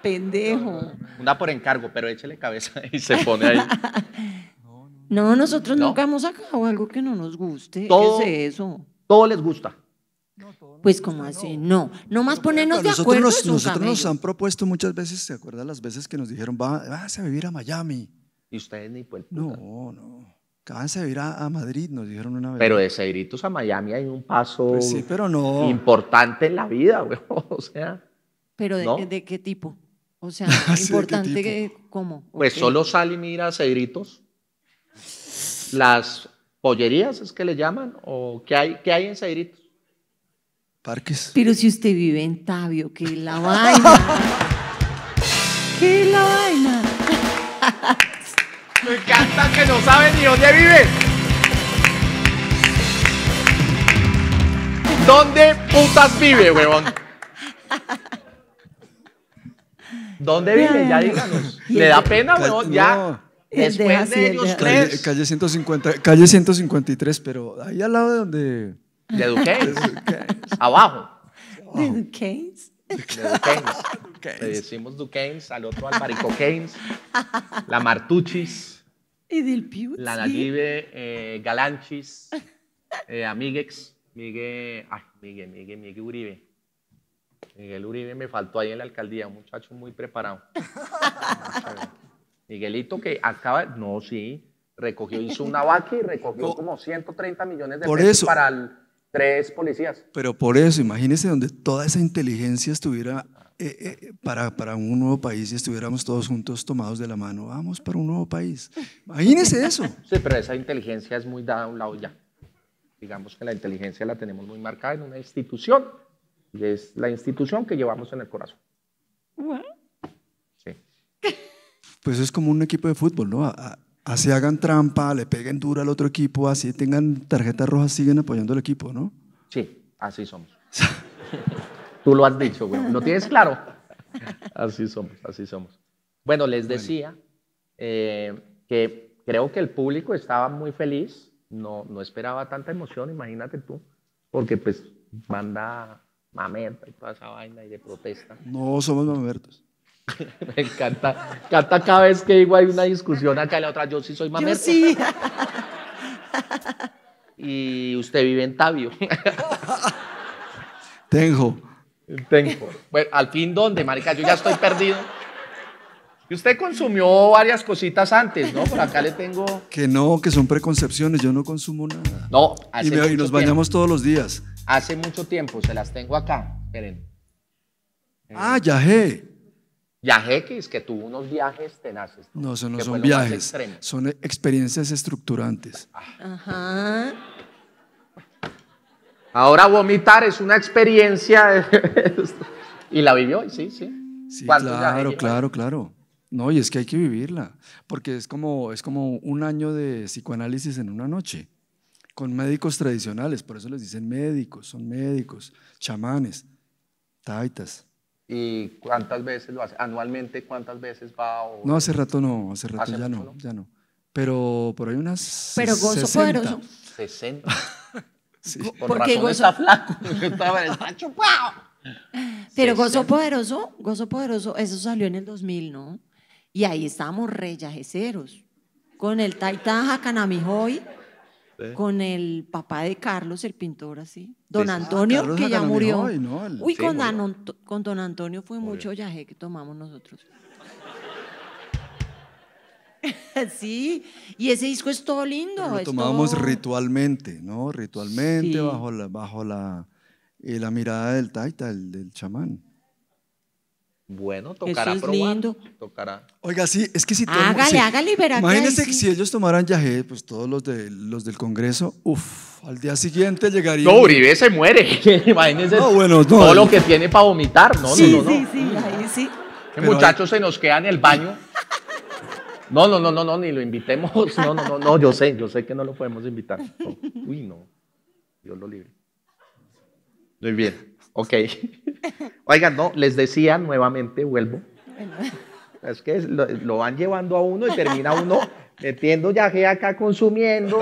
Pendejo. Una por encargo, pero échele cabeza y se pone ahí. No, nosotros No. nunca hemos sacado algo que no nos guste. Todo- ¿Qué es eso? Todo les gusta. Pues como así, no. No más ponernos de nosotros acuerdo nos, es un nosotros nos camello. han propuesto muchas veces, ¿se acuerdan las veces que nos dijeron, va, vas a vivir a Miami? Y ustedes ni pues. No, no. Váyanse a vivir a, a Madrid, nos dijeron una vez. Pero de Cedritos a Miami hay un paso Pues sí, pero no. importante en la vida, güey. O sea, Pero de, ¿No? de qué tipo? O sea, Sí, ¿de qué importante que, ¿cómo? pues solo sale y mira a Cedritos. Las pollerías es que le llaman, o qué hay, qué hay en Cedritos. Parques. Pero si usted vive en Tabio, ¿qué es la vaina? ¿Qué es la vaina? Me encanta que no saben ni dónde vive. ¿Dónde putas vive, huevón? ¿Dónde vive? Ya díganos. ¿Le da pena? Ya. no. Él Después deja de ellos deja- Calle, tres. calle 150, calle 153, pero ahí al lado de donde... De Duquesne. Abajo. ¿De Duquesnes? De Duquesne. Le decimos Duquesne, al otro Alvarico Keynes, la Martuchis, ¿Y del la. Nayibe eh, Galanchis, eh, Amiguex, Miguel, ay, Miguel, Miguel, Miguel Uribe. Miguel Uribe me faltó ahí en la alcaldía, un muchacho muy preparado. Miguelito que acaba, no, sí, recogió, hizo una vaca y recogió como 130 millones de Por pesos eso. para el- tres policías. Pero por eso, imagínese donde toda esa inteligencia estuviera eh, eh, para, para un nuevo país y estuviéramos todos juntos tomados de la mano. Vamos para un nuevo país. Imagínese eso. Sí, pero esa inteligencia es muy dada a un lado ya. Digamos que la inteligencia la tenemos muy marcada en una institución y es la institución que llevamos en el corazón. Sí. Pues es como un equipo de fútbol, ¿no? A- a- Así hagan trampa, le peguen duro al otro equipo, así tengan tarjetas rojas, siguen apoyando al equipo, ¿no? Sí, así somos. Tú lo has dicho, güey. ¿Lo tienes claro? Así somos, así somos. Bueno, les decía eh, que creo que el público estaba muy feliz. No, no esperaba tanta emoción, imagínate tú. Porque pues banda mameta y toda esa vaina y de protesta. No somos mamertos. Me encanta, encanta cada vez que digo hay una discusión acá y la otra, yo sí soy Yo mamerto. sí. Y usted vive en Tabio. Tenjo. Tengo. Bueno, al fin, ¿dónde, marica? Yo ya estoy perdido. Y usted consumió varias cositas antes, ¿no? Por acá le tengo... Que no, que son preconcepciones, yo no consumo nada. No, Y, hace y mucho nos tiempo. bañamos todos los días. Hace mucho tiempo, se las tengo acá. Esperen. Ah, yajé. Viajé, que es que tuvo unos viajes tenaces. No, eso no son viajes, son experiencias estructurantes. Ajá. Ahora vomitar es una experiencia. y la vivió, sí, sí. Sí, ¿Cuántos viajes claro, claro, claro. No, y es que hay que vivirla, porque es como, es como un año de psicoanálisis en una noche, con médicos tradicionales, por eso les dicen médicos, son médicos, chamanes, taitas. ¿Y cuántas veces lo hace? ¿Anualmente cuántas veces va? o- No, hace rato no, hace rato ¿Hace ya mucho no, no? ya no. Pero por ahí unas Pero gozo 60. poderoso. 60. Sí. Con Porque razón gozo- está flaco. Está, está chupado. Pero Gozo 60. Poderoso, Gozo Poderoso, eso salió en el 2000, ¿no? Y ahí estábamos reyajeceros. Con el Taita Con el papá de Carlos, el pintor así. Don Ah, Antonio, Carlos que ya murió. Hakanamihoy, ¿no? El- Uy, sí, con, murió. Anto- con Don Antonio fue mucho yaje que tomamos nosotros. sí, y ese disco es todo lindo. Lo tomábamos todo- ritualmente, ¿no? Ritualmente Sí. bajo la, bajo la, eh, la mirada del taita, el, del chamán. Bueno, tocará es probar. lindo. Tocará. Oiga, sí, es que si tomo- Hágale, sí. hágale verá que sí. si ellos tomaran yagé, pues todos los, de, los del Congreso, uff, al día siguiente llegarían. No, Uribe se muere. Imagínense No, bueno, no. todo lo que tiene para vomitar. No, sí, no, no. no. sí, sí, ahí sí. Que Pero muchachos se nos queda en el baño. No, no, no, no, no, ni lo invitemos. No, no, no, no, yo sé, yo sé que no lo podemos invitar. No. Uy, no. Dios lo libre. Muy bien, ok. Oigan, no, les decía nuevamente, vuelvo. Es que lo, lo van llevando a uno y termina uno metiendo yaje acá consumiendo,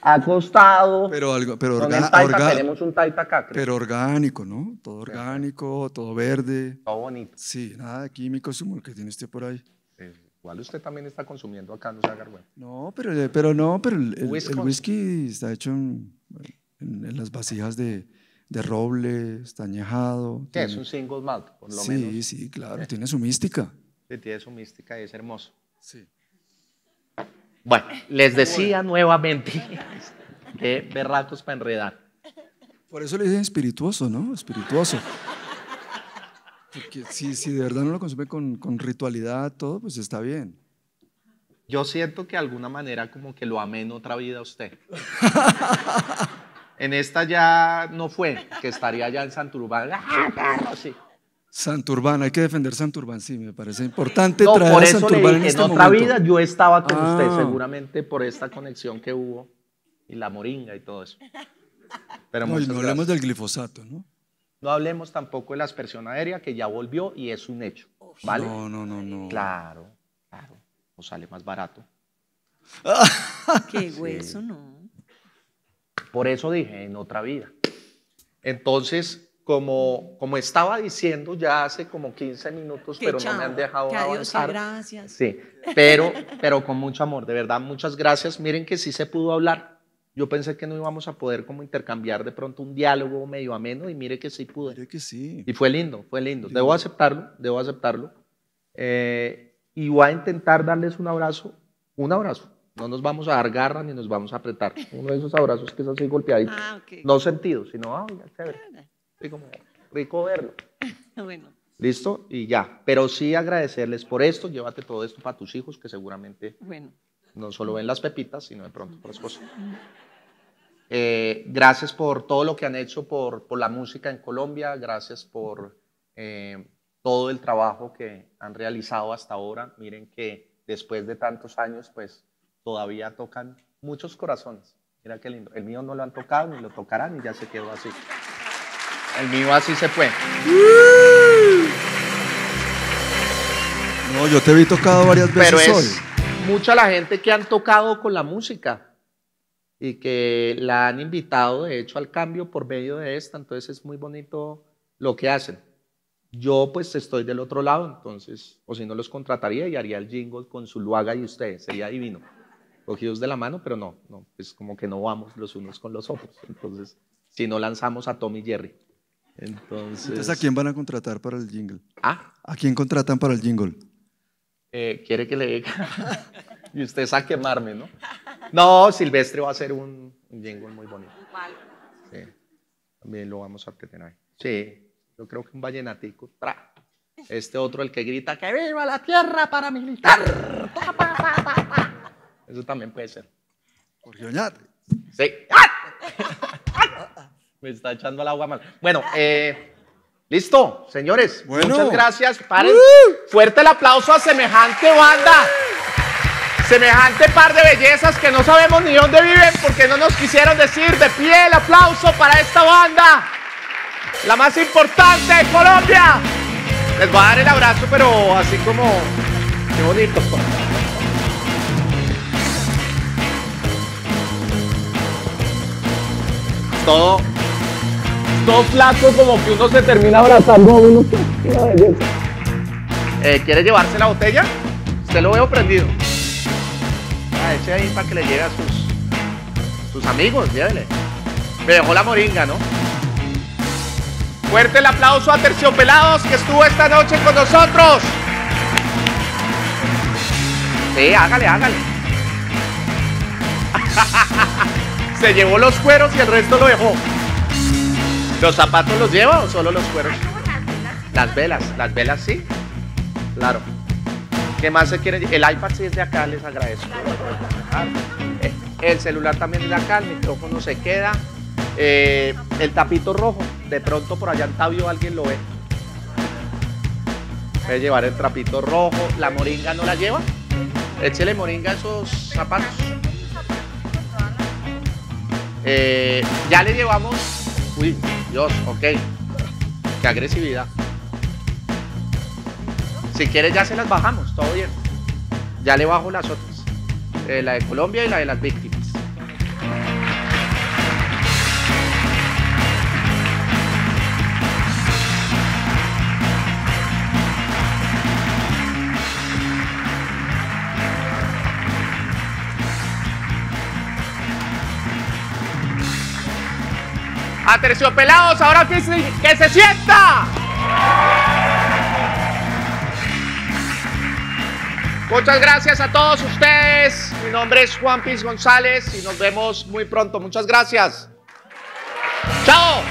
acostado. Pero algo, pero, orga- orga- tenemos un taita acá, creo. pero orgánico, ¿no? Todo orgánico, todo verde. Todo bonito. Sí, nada de químicos como el que tiene usted por ahí. Igual usted también está consumiendo acá, no se haga güey. No, pero, pero no, pero el, el- el whisky está hecho en, en- en las vasijas de, de roble, está añejado. Que es tiene- un single malt, por lo sí, menos. sí, claro, tiene su mística. que tiene su mística y es hermoso. Sí. Bueno, les decía nuevamente que berracos para enredar. Por eso le dicen espirituoso, ¿no? Espirituoso. Porque si, si de verdad no lo consume con, con ritualidad, todo, pues está bien. Yo siento que de alguna manera como que lo amé en otra vida a usted. En esta ya no fue, que estaría ya en Santurbán. ¡Ah, perro! Sí. Santurbán, hay que defender Santurbán, sí, me parece importante No, traer por a eso le Santurbán dije, en en este otra momento. vida yo estaba con usted, Ah. seguramente por esta conexión que hubo y la moringa y todo eso. Pero No, y no hablemos del glifosato, ¿no? No hablemos tampoco de la aspersión aérea que ya volvió y es un hecho, ¿vale? No, no, no, no. Claro, claro, o sale más barato. Qué hueso, ¿no. Por eso dije, en otra vida. Entonces, como, como estaba diciendo ya hace como 15 minutos, Que pero no chao, me han dejado que adiós y avanzar. gracias. Sí, pero, pero con mucho amor, de verdad, muchas gracias. Miren que sí se pudo hablar. Yo pensé que no íbamos a poder como intercambiar de pronto un diálogo medio ameno y mire que sí pude. Mire que sí. Y fue lindo, fue lindo. Debo aceptarlo, debo aceptarlo. Eh, y voy a intentar darles un abrazo, un abrazo. No nos vamos a dar garra ni nos vamos a apretar. Uno de esos abrazos que es así golpeadito. Ah, ok. No sentido, sino, ah, chévere. Como rico verlo. Bueno, ¿Listo? Y ya. Pero sí agradecerles por esto. Llévate todo esto para tus hijos que seguramente bueno. no solo ven las pepitas, sino de pronto otras cosas. Eh, gracias por todo lo que han hecho por, por la música en Colombia, gracias por eh, todo el trabajo que han realizado hasta ahora. Miren que después de tantos años, pues todavía tocan muchos corazones. Mira qué lindo. El mío no lo han tocado, ni lo tocarán, y ya se quedó así. El mío así se fue. No, yo te vi tocado varias veces Pero es hoy. mucha la gente que han tocado con la música y que la han invitado, de hecho, al cambio por medio de esta. Entonces es muy bonito lo que hacen. Yo pues estoy del otro lado, entonces, o si no los contrataría y haría el jingle con su luaga y ustedes, sería divino. Cogidos de la mano, pero no, no, es como que no vamos los unos con los otros. Entonces, si no lanzamos a Tom y Jerry. Entonces, Entonces, ¿a quién van a contratar para el jingle? Ah, ¿A quién contratan para el jingle? Eh, quiere que le diga. y usted sabe quemarme, ¿no? No, Silvestre va a hacer un, un jingle muy bonito. Sí, también lo vamos a tener ahí. Sí, yo creo que un vallenatico. Tra. Este otro, el que grita que viva la tierra paramilitar. Ta, ta, ta, ta, ta. Eso también puede ser. Jorge Oñate. Sí. ¡Ah! Me está echando al agua mal. Bueno, eh, Listo, señores. Bueno. Muchas gracias. Paren. Fuerte el aplauso a semejante banda. Semejante par de bellezas que no sabemos ni dónde viven porque no nos quisieron decir de pie el aplauso para esta banda. La más importante de Colombia. Les voy a dar el abrazo, pero así como. Qué bonito. Todo. Todo flaco, como que uno se termina abrazando a uno. Eh, ¿Quiere llevarse la botella? Usted lo veo prendido. Ah, eche ahí para que le llegue a sus, sus amigos, llévele. Me dejó la moringa, ¿no? Fuerte el aplauso a Terciopelados que estuvo esta noche con nosotros. Sí, hágale, hágale. Se llevó los cueros y el resto lo dejó. ¿Los zapatos los lleva o solo los cueros? Las velas, las velas sí. Claro. ¿Qué más se quiere? El iPad sí es de acá, les agradezco. El celular también es de acá, el micrófono se queda. Eh, el tapito rojo, de pronto por allá en Tabio alguien lo ve. Puede llevar el trapito rojo. ¿La moringa no la lleva? Échele moringa a esos zapatos. Eh, ya le llevamos. Uy, Dios, ok. Qué agresividad. Si quieres ya se las bajamos, todo bien. Ya le bajo las otras. Eh, la de Colombia y la de las víctimas. A terciopelados, ahora que se, que se sienta. Muchas gracias a todos ustedes. Mi nombre es Juan Piz González y nos vemos muy pronto. Muchas gracias. Chao.